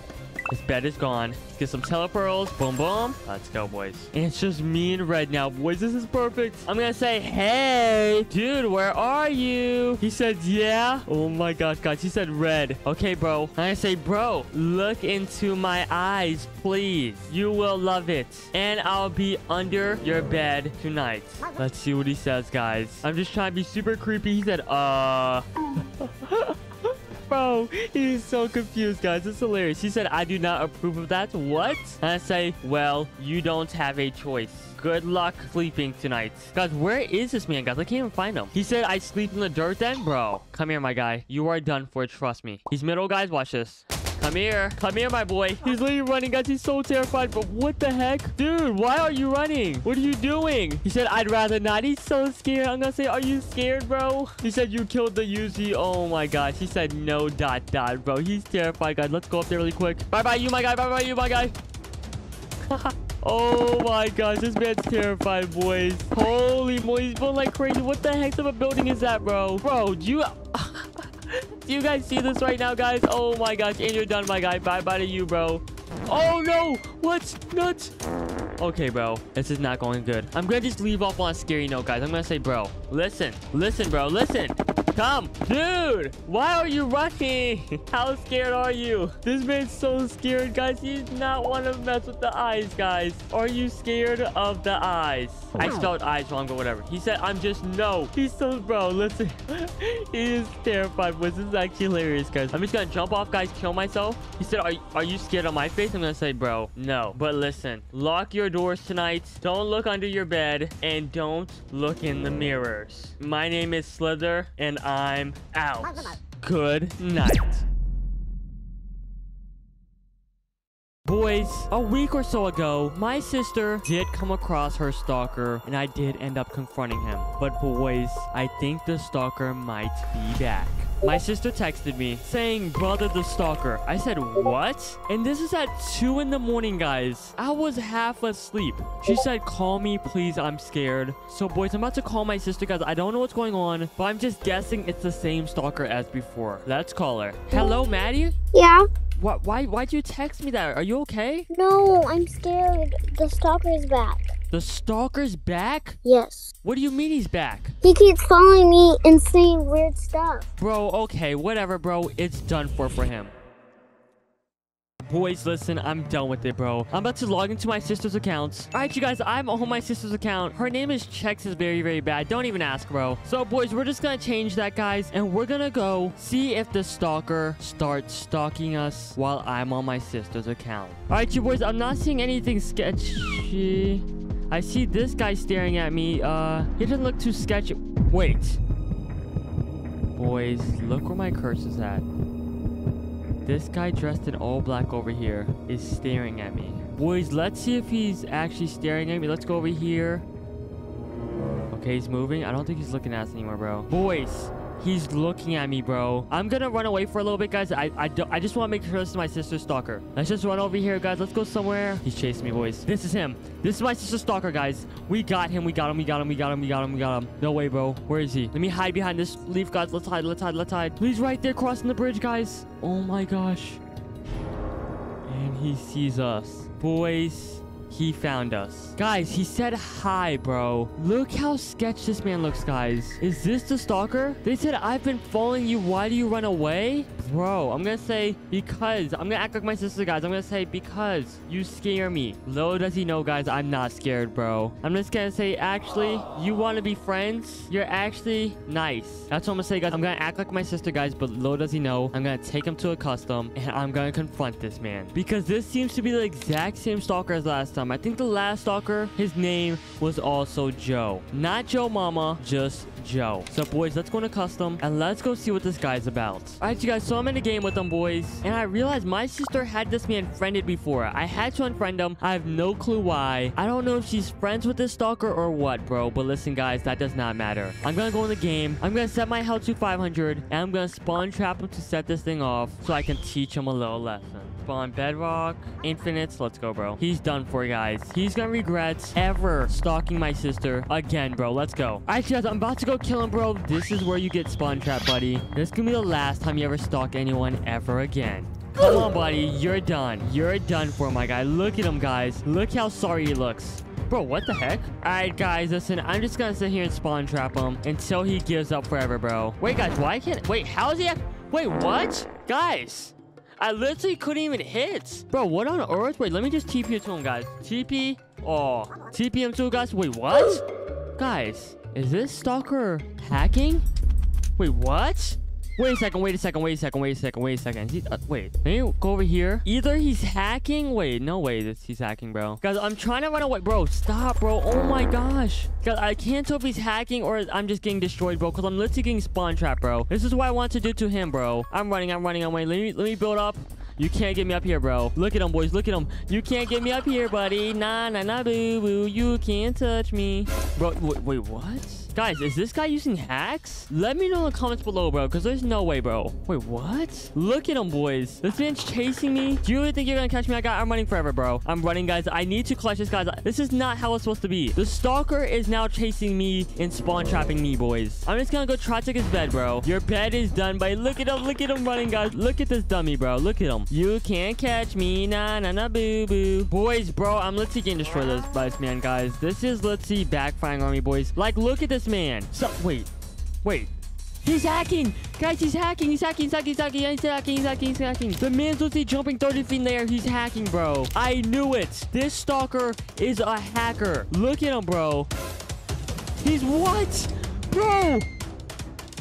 His bed is gone. Let's get some telepearls. Boom, boom. Let's go, boys. And it's just me and Red now, boys. This is perfect. I'm gonna say, hey, dude, where are you? He said, yeah. Oh my gosh, guys. He said red. Okay, bro. I'm gonna say, bro, look into my eyes, please. You will love it. And I'll be under your bed tonight. Let's see what he says, guys. I'm just trying to be super creepy. He said, uh... (laughs) Bro, he's so confused, guys. It's hilarious. He said, I do not approve of that. What? And I say, well, you don't have a choice. Good luck sleeping tonight. Guys, where is this man, guys? I can't even find him. He said I sleep in the dirt then? Bro, come here, my guy. You are done for. Trust me. He's middle, guys. Watch this. Come here. Come here, my boy. He's literally running, guys. He's so terrified. But what the heck? Dude, why are you running? What are you doing? He said, I'd rather not. He's so scared. I'm gonna say, are you scared, bro? He said, you killed the Uzi. Oh, my gosh. He said, no, dot, dot, bro. He's terrified, guys. Let's go up there really quick. Bye-bye, you, my guy. Bye-bye, you, my guy. (laughs) Oh my gosh, this man's terrified, boys. Holy moly, he's going like crazy. What the heck type of building is that, bro? Bro, you... (laughs) Do you guys see this right now, guys? Oh my gosh. And you're done, my guy. Bye-bye to you, bro. Oh, no. What? Nuts. Okay, bro. This is not going good. I'm going to just leave off on a scary note, guys. I'm going to say, bro, listen. Listen, bro. Listen. Come. Dude, why are you rushing? (laughs) How scared are you? This man's so scared, guys. He does not want to mess with the eyes, guys. Are you scared of the eyes? I spelled eyes wrong, but whatever. He said, I'm just no. He's so, bro, listen. (laughs) he is terrified. This is actually hilarious, guys. I'm just going to jump off, guys, kill myself. He said, are, are you scared of my face? I'm to say, bro, no. But listen, lock your doors tonight. Don't look under your bed and don't look in the mirrors. My name is Slither and I'm out. Good night. Boys, a week or so ago, my sister did come across her stalker, and I did end up confronting him. But boys, I think the stalker might be back. My sister texted me saying, brother the stalker. I said, what? And this is at 2 in the morning, guys. I was half asleep. She said, call me, please. I'm scared. So, boys, I'm about to call my sister, guys. I don't know what's going on, but I'm just guessing it's the same stalker as before. Let's call her. Hello, Maddie? Yeah. Why, why, why'd you text me that? Are you okay? No, I'm scared. The stalker is back. The stalker's back? Yes. What do you mean he's back? He keeps following me and saying weird stuff. Bro, okay, whatever, bro. It's done for for him. Boys, listen, I'm done with it, bro. I'm about to log into my sister's accounts. All right, you guys, I'm on my sister's account. Her name is Chex is very, very bad. Don't even ask, bro. So, boys, we're just gonna change that, guys, and we're gonna go see if the stalker starts stalking us while I'm on my sister's account. All right, you boys, I'm not seeing anything sketchy. I see this guy staring at me. Uh, he doesn't look too sketchy. Wait. Boys, look where my cursor's at. This guy dressed in all black over here is staring at me. Boys, let's see if he's actually staring at me. Let's go over here. Okay, he's moving. I don't think he's looking at us anymore, bro. Boys, he's looking at me, bro. I'm gonna run away for a little bit, guys. I I, do, I just want to make sure this is my sister's stalker. Let's just run over here, guys. Let's go somewhere. He's chasing me, boys. This is him. This is my sister's stalker, guys. We got him. We got him. We got him. We got him. We got him. We got him. No way, bro. Where is he? Let me hide behind this leaf, guys. Let's hide. Let's hide. Let's hide. He's right there crossing the bridge, guys. Oh my gosh. And he sees us. Boys, he found us. Guys, he said hi, bro. Look how sketch this man looks, guys. Is this the stalker? They said, I've been following you. Why do you run away? Bro, I'm gonna say because. I'm gonna act like my sister, guys. I'm gonna say because you scare me. Little does he know, guys, I'm not scared, bro. I'm just gonna say, actually, you want to be friends? You're actually nice. That's what I'm gonna say, guys. I'm gonna act like my sister, guys, but little does he know, I'm gonna take him to a custom and I'm gonna confront this man. Because this seems to be the exact same stalker as last time. I think the last stalker, his name was also Joe. Not Joe Mama, just Joe. So boys, let's go into custom and let's go see what this guy's about. All right, you guys, so I'm in a game with them boys and I realized my sister had this man friended before. I had to unfriend him. I have no clue why. I don't know if she's friends with this stalker or what, bro. But listen, guys, that does not matter. I'm gonna go in the game. I'm gonna set my health to 500 and I'm gonna spawn trap him to set this thing off so I can teach him a little lesson. Spawn bedrock, infinites. Let's go, bro. He's done for, you guys. He's gonna regret ever stalking my sister again, bro. Let's go. All right, guys, I'm about to go kill him, bro. This is where you get spawn trap, buddy. This can be the last time you ever stalk anyone ever again. Come on, buddy. You're done. You're done for, my guy. Look at him, guys. Look how sorry he looks. Bro, what the heck? Alright, guys, listen. I'm just gonna sit here and spawn trap him until he gives up forever, bro. Wait, guys, why can't... Wait, how is he... Wait, what? Guys, I literally couldn't even hit. Bro, what on earth? Wait, let me just TP to him, guys. TP. Oh, TP him to guys. Wait, what? (gasps) guys, is this stalker hacking? Wait, what? Wait a second, wait a second, wait a second, wait a second, wait a second. He, uh, wait, let me go over here. Either he's hacking. Wait, no way that he's hacking, bro. Guys, I'm trying to run away. Bro, stop, bro. Oh my gosh. Guys, I can't tell if he's hacking or I'm just getting destroyed, bro. Because I'm literally getting spawn trapped, bro. This is what I want to do to him, bro. I'm running, I'm running, I'm running. Let me, let me build up. You can't get me up here, bro. Look at him, boys. Look at him. You can't get me up here, buddy. Nah, nah, nah, boo, boo. You can't touch me. Bro, wait, wait what? Guys, is this guy using hacks? Let me know in the comments below, bro, because there's no way, bro. Wait, what? Look at him, boys. This man's chasing me. Do you really think you're going to catch me? I got, I'm running forever, bro. I'm running, guys. I need to clutch this, guys. This is not how it's supposed to be. The stalker is now chasing me and spawn trapping me, boys. I'm just going to go try to take his bed, bro. Your bed is done, buddy. Look at him. Look at him running, guys. Look at this dummy, bro. Look at him. You can't catch me. Nah, nah, nah, boo, boo. Boys, bro, I'm literally getting destroyed this, by this man, guys. This is literally backfiring on me, boys. Like, look at this man. So, wait. Wait. He's hacking! Guys, he's hacking! He's hacking! He's hacking! He's hacking! He's hacking! He's hacking! He's hacking! The man's literally jumping 30 feet in the air. He's hacking, bro. I knew it. This stalker is a hacker. Look at him, bro. He's what? Bro!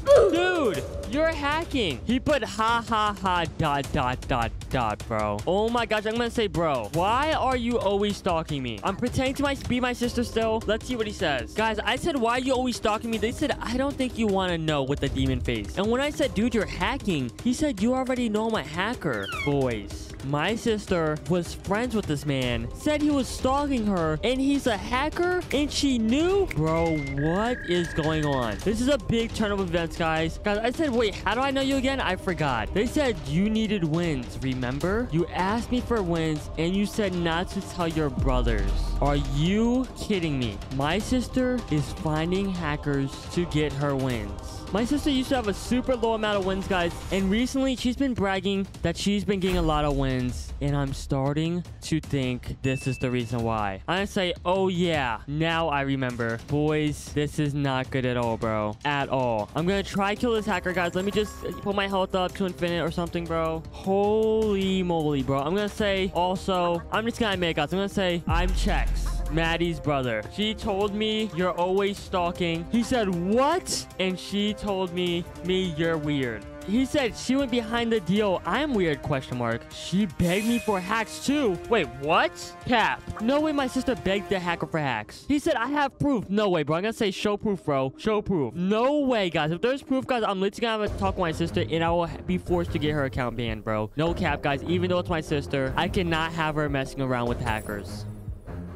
Dude, you're hacking. He put ha ha ha dot dot dot dot, bro. Oh my gosh, I'm gonna say bro. Why are you always stalking me? I'm pretending to my, be my sister still. Let's see what he says. Guys, I said, why are you always stalking me? They said, I don't think you want to know with the demon face. And when I said, dude, you're hacking, he said, you already know I'm a hacker. Boys. My sister was friends with this man, said he was stalking her, and he's a hacker, and she knew? Bro, what is going on? This is a big turn of events, guys. Guys, I said, wait, how do I know you again? I forgot. They said you needed wins, remember? You asked me for wins, and you said not to tell your brothers. Are you kidding me? My sister is finding hackers to get her wins. My sister used to have a super low amount of wins, guys. And recently, she's been bragging that she's been getting a lot of wins. And I'm starting to think this is the reason why. I say, oh yeah, now I remember. Boys, this is not good at all, bro. At all. I'm gonna try kill this hacker, guys. Let me just put my health up to infinite or something, bro. Holy moly, bro. I'm gonna say also, I'm just gonna make guys. I'm gonna say I'm Chex. Maddie's brother. She told me you're always stalking. He said, what? And she told me, me, you're weird. He said she went behind the deal. I'm weird, question mark. She begged me for hacks too. Wait, what? Cap. No way my sister begged the hacker for hacks. He said, I have proof. No way, bro. I'm gonna say show proof, bro. Show proof. No way, guys. If there's proof, guys, I'm literally gonna have to talk to my sister and I will be forced to get her account banned, bro. No cap, guys. Even though it's my sister, I cannot have her messing around with hackers.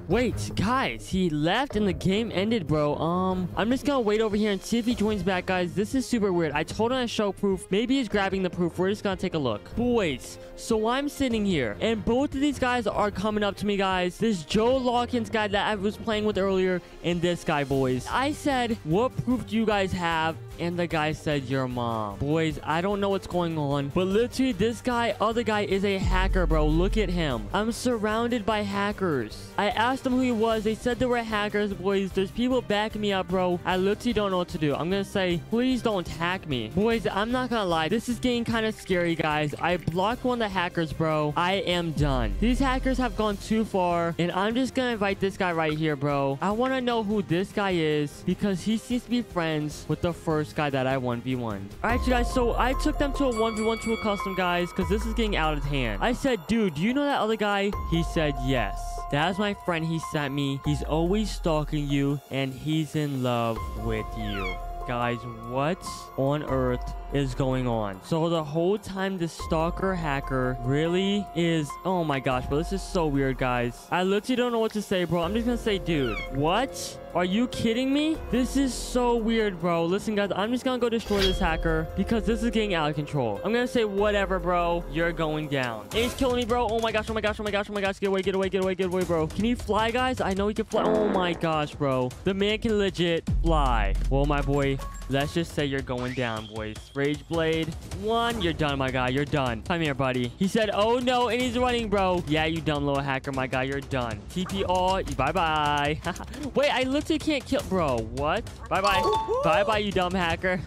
Wait, guys, he left and the game ended, bro. Um, I'm just gonna wait over here and see if he joins back, guys. This is super weird. I told him to show proof. Maybe he's grabbing the proof. We're just gonna take a look. Boys, so I'm sitting here, and both of these guys are coming up to me, guys. This Joe Lawkins guy that I was playing with earlier, and this guy, boys. I said, what proof do you guys have? And the guy said your mom. Boys, I don't know what's going on, but literally this guy, other guy is a hacker, bro. Look at him. I'm surrounded by hackers. I asked them who he was. They said they were hackers, boys. There's people backing me up, bro. I literally don't know what to do. I'm gonna say, please don't hack me. Boys, I'm not gonna lie. This is getting kind of scary, guys. I blocked one of the hackers, bro. I am done. These hackers have gone too far, and I'm just gonna invite this guy right here, bro. I want to know who this guy is because he seems to be friends with the first guy that I 1v1. All right, you guys, so I took them to a 1v1 to a custom, guys, because this is getting out of hand. I said, dude, do you know that other guy? He said, yes. That's my friend he sent me. He's always stalking you, and he's in love with you. Guys, what on earth is going on. So the whole time this stalker hacker really is... Oh my gosh, bro. This is so weird, guys. I literally don't know what to say, bro. I'm just gonna say, dude, what? Are you kidding me? This is so weird, bro. Listen, guys, I'm just gonna go destroy this hacker because this is getting out of control. I'm gonna say, whatever, bro. You're going down. And he's killing me, bro. Oh my gosh, oh my gosh, oh my gosh, oh my gosh. Get away, get away, get away, get away, bro. Can he fly, guys? I know he can fly. Oh my gosh, bro. The man can legit fly. Well, my boy, let's just say you're going down, boys. Rage Blade. One. You're done, my guy. You're done. Come here, buddy. He said, oh, no. And he's running, bro. Yeah, you dumb little hacker, my guy. You're done. TP all. Bye-bye. (laughs) Wait, I literally can't kill... Bro, what? Bye-bye. Bye-bye, you dumb hacker.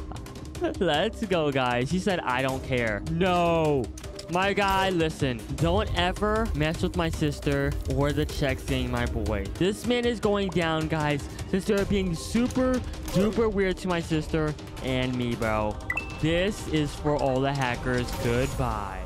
(laughs) Let's go, guys. He said, I don't care. No. My guy, listen, don't ever mess with my sister or the Chex getting my boy. This man is going down, guys, Sister being super duper weird to my sister and me, bro. This is for all the hackers. Goodbye.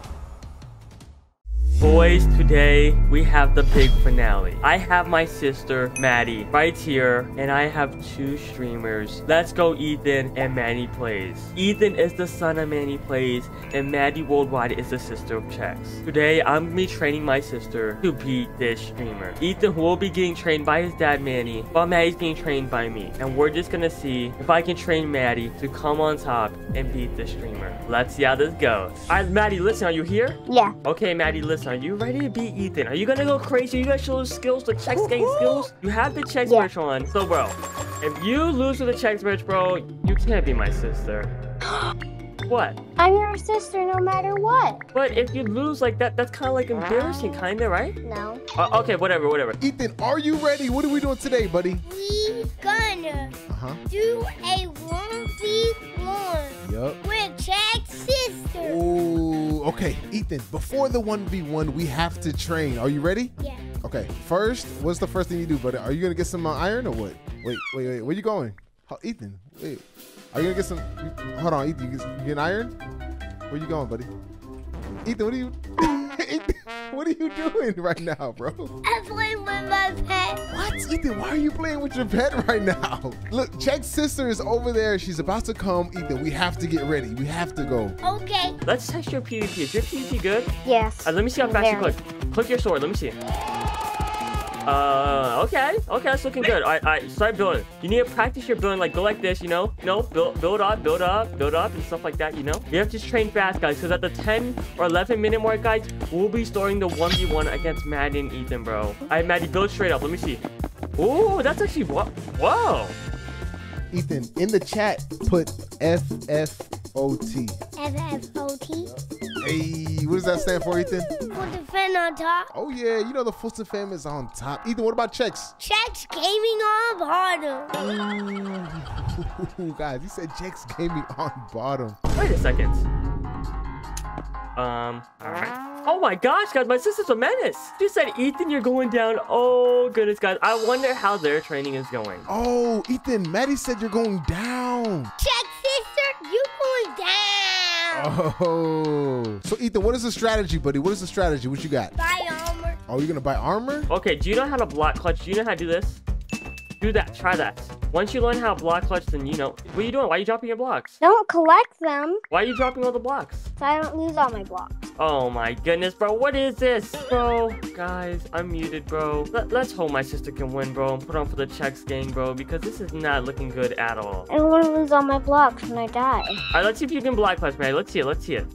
Boys, today we have the big finale. I have my sister, Maddie, right here, and I have two streamers. Let's go Ethan and Manny Plays. Ethan is the son of Manny Plays, and Maddie Worldwide is the sister of Chex. Today, I'm gonna be training my sister to beat this streamer. Ethan will be getting trained by his dad, Manny, while Maddie's getting trained by me. And we're just gonna see if I can train Maddie to come on top and beat the streamer. Let's see how this goes. Alright, Maddie, listen, are you here? Yeah. Okay, Maddie, listen, are you ready to beat Ethan? Are you gonna go crazy? Are you gonna show those skills, the Chex gang skills? You have the Chex Yeah. merch on. So, bro, if you lose to the Chex merch, bro, you can't be my sister. (gasps) (gasps) what? I'm your sister no matter what. But if you lose like that, that's kind of like embarrassing, kinda, right? No. Uh, okay, whatever, whatever. Ethan, are you ready? What are we doing today, buddy? We gonna Uh-huh. do a 1v1 Yup. with Jack's sister. Ooh, okay. Ethan, before the 1v1, we have to train. Are you ready? Yeah. Okay, first, what's the first thing you do, buddy? Are you gonna get some uh, iron or what? Wait, wait, wait. Where you going? Ho- Ethan, wait. Are you gonna get some? Hold on, Ethan. You, get- you get iron? Where you going, buddy? Ethan, what are you? Ethan, (laughs) what are you doing right now, bro? I'm playing with my pet. What? Ethan, why are you playing with your pet right now? Look, Jack's sister is over there. She's about to come. Ethan, we have to get ready. We have to go. Okay. Let's test your PvP. Is your PvP good? Yes. Uh, let me see how fast you click. Click your sword. Let me see. Uh, okay, okay, that's looking good. All right, all right, start building. You need to practice your building, like go like this, you know, you know, build, build up, build up, build up, and stuff like that, you know. You have to just train fast, guys, because at the 10 or 11 minute mark, guys, we'll be starting the 1v1 against Maddie and Ethan, bro. All right, Maddie, build straight up. Let me see. Ooh, that's actually whoa. Ethan, in the chat, put F F O T. F-F-O-T. Hey, what does that stand for, Ethan? Put the fin on top. Oh yeah, you know the Fulton fam is on top. Ethan, what about Chex? Chex gaming on bottom. Ooh, (laughs) guys, you said Chex gaming on bottom. Wait a second. Um, alright. Oh my gosh, guys, my sister's a menace. She said, Ethan, you're going down. Oh, goodness, guys. I wonder how their training is going. Oh, Ethan, Maddie said you're going down. Check, sister, you going down. Oh. So Ethan, what is the strategy, buddy? What is the strategy? What you got? Buy armor. Oh, you're gonna buy armor? Okay, do you know how to block clutch? Do you know how to do this? Do that. Try that. Once you learn how to block clutch, then you know. What are you doing? Why are you dropping your blocks? Don't collect them, Why are you dropping all the blocks? so I don't lose all my blocks. Oh my goodness, bro. What is this? Bro, guys, I'm muted, bro. Let, let's hope my sister can win, bro, and put on for the Chex gang, bro, because this is not looking good at all. I don't want to lose all my blocks when I die. All right, let's see if you can block clutch, Mary. Let's see it. Let's see it.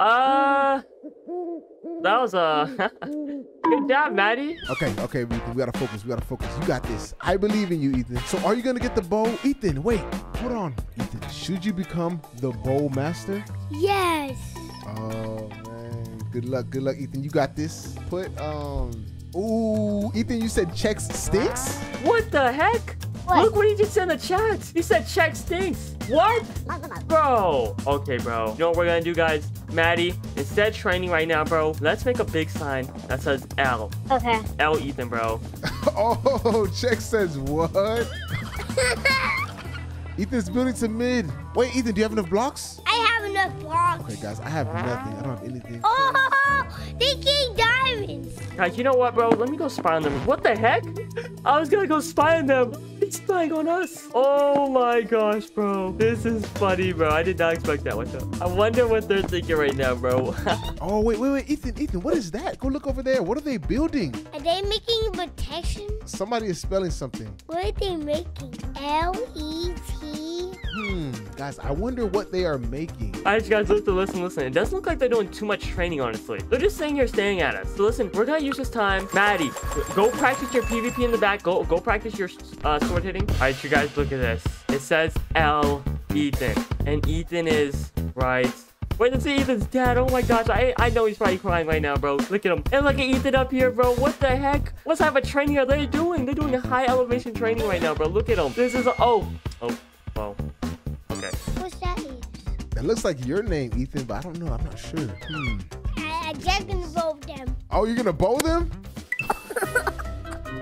Uh, that was a (laughs) good job, Maddie. Okay, okay, Ethan, we gotta focus. We gotta focus. You got this. I believe in you, Ethan. So, are you gonna get the bow, Ethan? Wait, hold on, Ethan. Should you become the bow master? Yes. Oh man, good luck, good luck, Ethan. You got this. Put um. Ooh, Ethan, you said Chex stinks. What the heck? What? Look what he just said in the chat. He said check stinks. What? Bro. Okay, bro. You know what we're gonna do, guys? Maddie, instead of training right now, bro, let's make a big sign that says L. Okay. L Ethan, bro. (laughs) Oh, check says what? (laughs) Ethan's building to mid. Wait, Ethan, do you have enough blocks? I have enough blocks. Okay, guys, I have nothing. I don't have anything. Oh, they gain diamonds. Guys, you know what, bro? Let me go spy on them. What the heck? I was gonna go spy on them. It's spying on us. Oh my gosh, bro. This is funny, bro. I did not expect that. What the? I wonder what they're thinking right now, bro. (laughs) Oh, wait, wait, wait, Ethan, Ethan, what is that? Go look over there. What are they building? Are they making protection? Somebody is spelling something. What are they making? L E T. Hmm, guys, I wonder what they are making. Alright, guys, listen, listen, listen. It doesn't look like they're doing too much training, honestly. They're just sitting here staring at us. So listen, we're gonna use this time. Maddie, go practice your PvP in the back. Go, go practice your uh, sword hitting. Alright, you guys, look at this. It says L Ethan, and Ethan is right. Wait, let's see Ethan's dad. Oh my gosh, I I know he's probably crying right now, bro. Look at him. And look at Ethan up here, bro. What the heck? What type of training are they doing? They're doing a high elevation training right now, bro. Look at them. This is a oh oh oh. Okay. What's that? is? That looks like your name, Ethan, but I don't know. I'm not sure. Hmm. I, I just gonna vote them. Oh, you're gonna bow them? (laughs)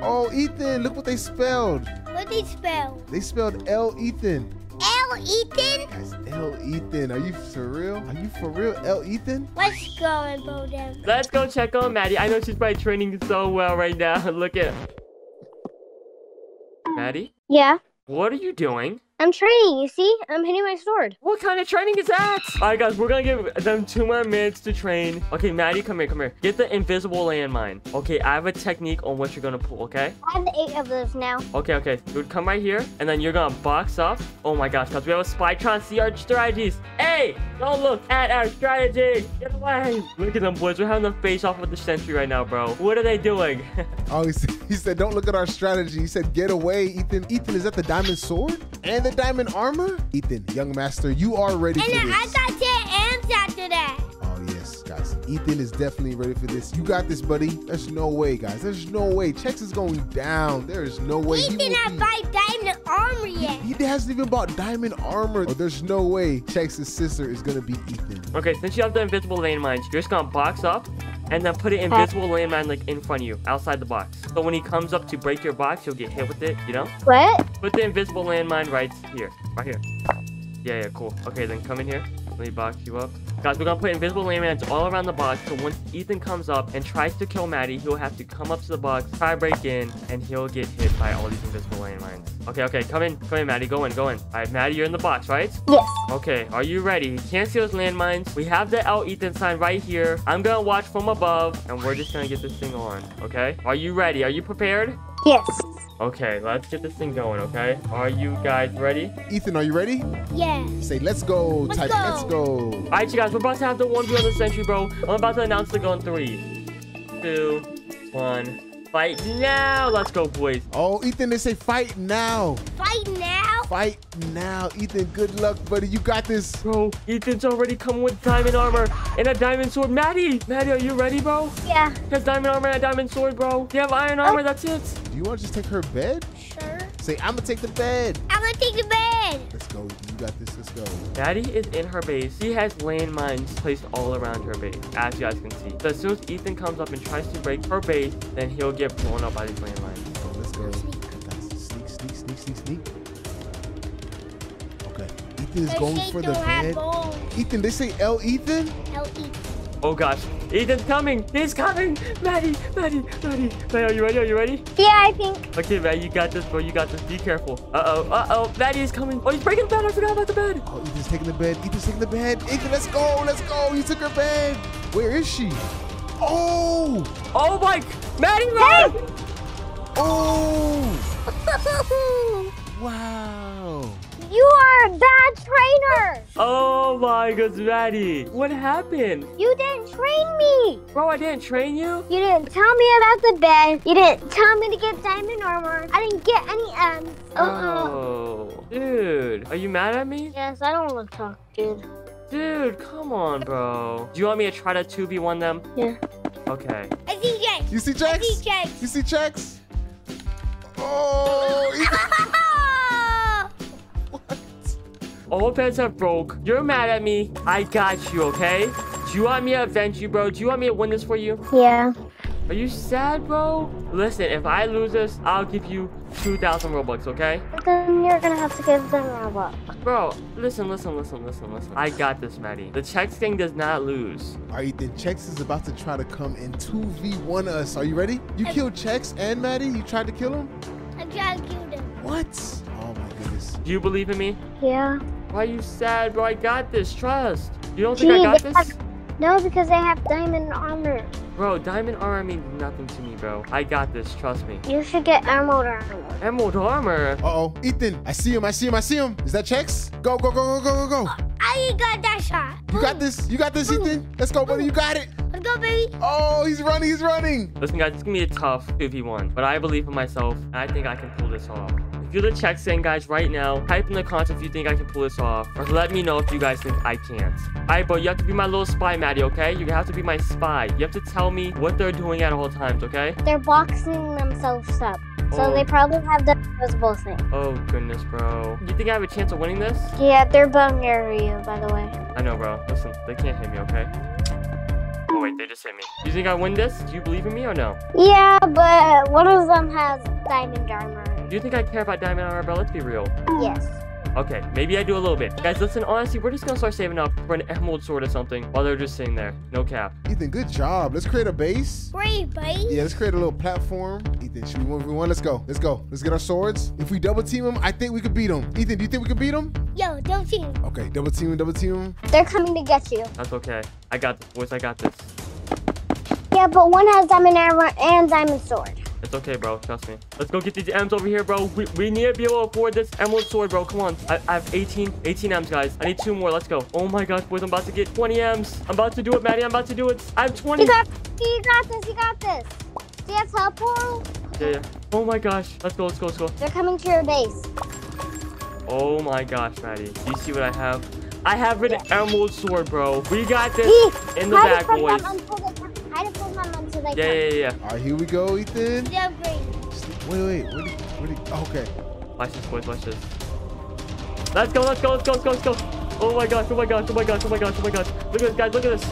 oh, Ethan, look what they spelled. What they spell? They spelled L Ethan. L Ethan. Guys, L Ethan. Are you for real? Are you for real? L Ethan? Let's go and vote them. Let's go check on Maddie. I know she's probably training so well right now. (laughs) Look at Maddie, Yeah, what are you doing? I'm training. You see, I'm hitting my sword. What kind of training is that? All right, guys, we're gonna give them two more minutes to train. Okay, Maddie, come here, come here. Get the invisible landmine. Okay, I have a technique on what you're gonna pull, okay? I have eight of those now. Okay, okay. Dude, come right here, and then you're gonna box up. Oh my gosh, guys, we have a Spytron. See our strategies. Hey, don't look at our strategy. Get away. Look at them boys. We're having a face off with the sentry right now, bro. What are they doing? (laughs) Oh, he said, he said, don't look at our strategy. He said, get away, Ethan. Ethan, is that the diamond sword? And the diamond armor? Ethan, young master, you are ready And for then this. I got ten amps after that. Oh, yes, guys. Ethan is definitely ready for this. You got this, buddy. There's no way, guys. There's no way. Chex is going down. There is no way. he Ethan will not buy diamond armor yet. He hasn't even bought diamond armor. Oh, there's no way Chex's sister is gonna be Ethan. Okay, since you have the invisible landmines, you're just gonna box up and then put an invisible landmine like in front of you, outside the box. So when he comes up to break your box, you'll get hit with it, you know? What? Put the invisible landmine right here. Right here. Yeah, yeah, cool. Okay, then come in here. Let me box you up. Guys, we're gonna put invisible landmines all around the box, so once Ethan comes up and tries to kill Maddie, he'll have to come up to the box, try to break in, and he'll get hit by all these invisible landmines. Okay, okay, come in. Come in, Maddie. Go in, go in. Alright, Maddie, you're in the box, right? Yes. Okay, are you ready? You can't see those landmines. We have the L Ethan sign right here. I'm gonna watch from above, and we're just gonna get this thing on, okay? Are you ready? Are you prepared? Yes. Okay, let's get this thing going, okay? Are you guys ready? Ethan, are you ready? Yeah. Say, let's go. Let's type, go. let's go. Alright, you guys, we're about to have the 1v on the century, bro. I'm about to announce the go in three, two, one. Fight now! Let's go, boys. Oh, Ethan, they say fight now. Fight now. Fight now. Ethan, good luck, buddy. You got this. Bro, Ethan's already come with diamond armor and a diamond sword. Maddie, Maddie, are you ready, bro? Yeah. He has diamond armor and a diamond sword, bro. You have iron armor, oh. that's it. Do you want to just take her bed? Sure. Say, I'm going to take the bed. I'm gonna take the bed. Let's go, You got this. Let's go. Maddie is in her base. She has landmines placed all around her base, as you guys can see. So as soon as Ethan comes up and tries to break her base, then he'll get blown up by these landmines. Oh, let's go. Sneak, sneak, sneak, sneak, sneak. Okay. Ethan is going for the bed. Ethan, they say L Ethan? L Ethan? Oh gosh, Ethan's coming! He's coming! Maddie, Maddie, Maddie. Maddie, are you ready? Are you ready? Yeah, I think. Okay, Maddie, you got this, bro. You got this. Be careful. Uh-oh, uh-oh. Maddie is coming. Oh, he's breaking the bed. I forgot about the bed. Oh, Ethan's taking the bed. Ethan's taking the bed. Ethan, let's go. Let's go. He took her bed. Where is she? Oh! Oh my, Maddie, run! Oh! (laughs) Wow. You are a bad trainer. Oh my goodness, Maddie. What happened? You didn't train me. Bro, I didn't train you? You didn't tell me about the bed. You didn't tell me to get diamond armor. I didn't get any M's. Uh-uh. Oh, dude. Are you mad at me? Yes, I don't want to talk, dude. Dude, come on, bro. Do you want me to try to 2v1 them? Yeah. Okay. I see Jax. You see checks? Jax. You see checks? Oh! (laughs) Ethan- All beds are broke. You're mad at me. I got you, okay? Do you want me to avenge you, bro? Do you want me to win this for you? Yeah. Are you sad, bro? Listen, if I lose this, I'll give you 2,000 Robux, okay? Then you're gonna have to give them Robux. Bro, listen, listen, listen, listen, listen. I got this, Maddie. The Chex gang does not lose. All right, Ethan. Chex is about to try to come and 2v1 us. Are you ready? You killed Chex and Maddie? You tried to kill him? I tried to kill them. What? Oh my goodness. Do you believe in me? Yeah. Why are you sad, bro? I got this. Trust. You don't think I got this? have- no, because they have diamond armor. Bro, diamond armor means nothing to me, bro. I got this. Trust me. You should get emerald armor. Emerald armor? Uh-oh. Ethan, I see him. I see him. I see him. Is that Chex? Go, go, go, go, go, go, go. Oh, I got that shot. You got this. You got this, Ethan. Let's go, buddy. You got it. Let's go, baby. Oh, he's running. He's running. Listen, guys, it's gonna be a tough 2v1, but I believe in myself, and I think I can pull this off. You're the check saying, guys, right now, type in the comments if you think I can pull this off, or let me know if you guys think I can't. Alright, bro, you have to be my little spy, Maddie, okay? You have to be my spy. You have to tell me what they're doing at all times, okay? They're boxing themselves up. So Oh. they probably have the invisible thing. Oh, goodness, bro. You think I have a chance of winning this? Yeah, they're you, by the way. I know, bro. Listen, they can't hit me, okay? Oh, wait, they just hit me. You think I win this? Do you believe in me or no? Yeah, but one of them has diamond armor. Do you think I care about diamond armor, bro? Let's be real. Yes. Okay, maybe I do a little bit. Guys, listen, honestly, we're just gonna start saving up for an emerald sword or something while they're just sitting there. No cap. Ethan, good job. Let's create a base. Great, buddy. Yeah, let's create a little platform. Ethan, should we move one? Let's go. Let's go. Let's get our swords. If we double team them, I think we could beat them. Ethan, do you think we could beat them? Yo, don't team. Okay, double team him, double team him. They're coming to get you. That's okay. I got this, boys. I got this. Yeah, but one has diamond armor and diamond sword. It's okay, bro. Trust me. Let's go get these M's over here, bro. We, we need to be able to afford this emerald sword, bro. Come on. I, I have 18, 18 M's, guys. I need two more. Let's go. Oh my gosh, boys. I'm about to get 20 M's. I'm about to do it, Maddie. I'm about to do it. I have 20. You got, you got this. You got this. Do you have teleport? Yeah, yeah. Oh my gosh. Let's go, let's go, let's go. They're coming to your base. Oh my gosh, Maddie. Do you see what I have? I have an emerald sword, bro. We got this Eek. in the back, boys. them until they come. Hide it from them until they Yeah, come. yeah, yeah. All right, here we go, Ethan. Yeah, great. Wait, wait, where did, where did, oh, okay. Watch this, boys. Watch this. Let's go, let's go, let's go, let's go, let's go. Oh my gosh, oh my gosh, oh my gosh, oh my gosh, oh my gosh. Look at this, guys. Look at this.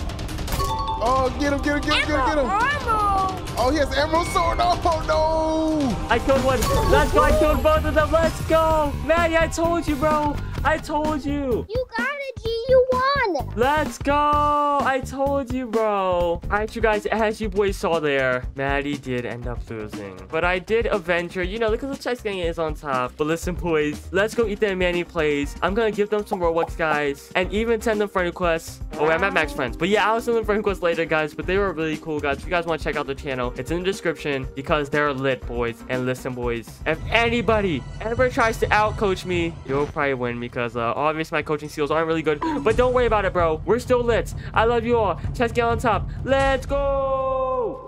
Oh, get him, get him, get him, get him, get him. Armor. Oh, he has emerald sword. Oh, no. I killed one. Let's go. I killed both of them. Let's go. Maddie, I told you, bro. I told you. You got it, G. You won. Let's go. I told you, bro. All right, you guys, as you boys saw there, Maddie did end up losing. But I did avenge her. You know, at the Chex gang is on top. But listen, boys, let's go eat that Manny plays. I'm going to give them some Robux, guys, and even send them friend requests. Oh, wait, I'm at max friends. But yeah, I'll send them friend requests later, guys. But they were really cool, guys. If you guys want to check out the channel, it's in the description because they're lit, boys. And listen, boys, if anybody ever tries to outcoach me, you'll probably win because uh, obviously my coaching skills aren't really good. But don't worry about it, bro. We're still lit. I love you all. Chex gang on top. Let's go.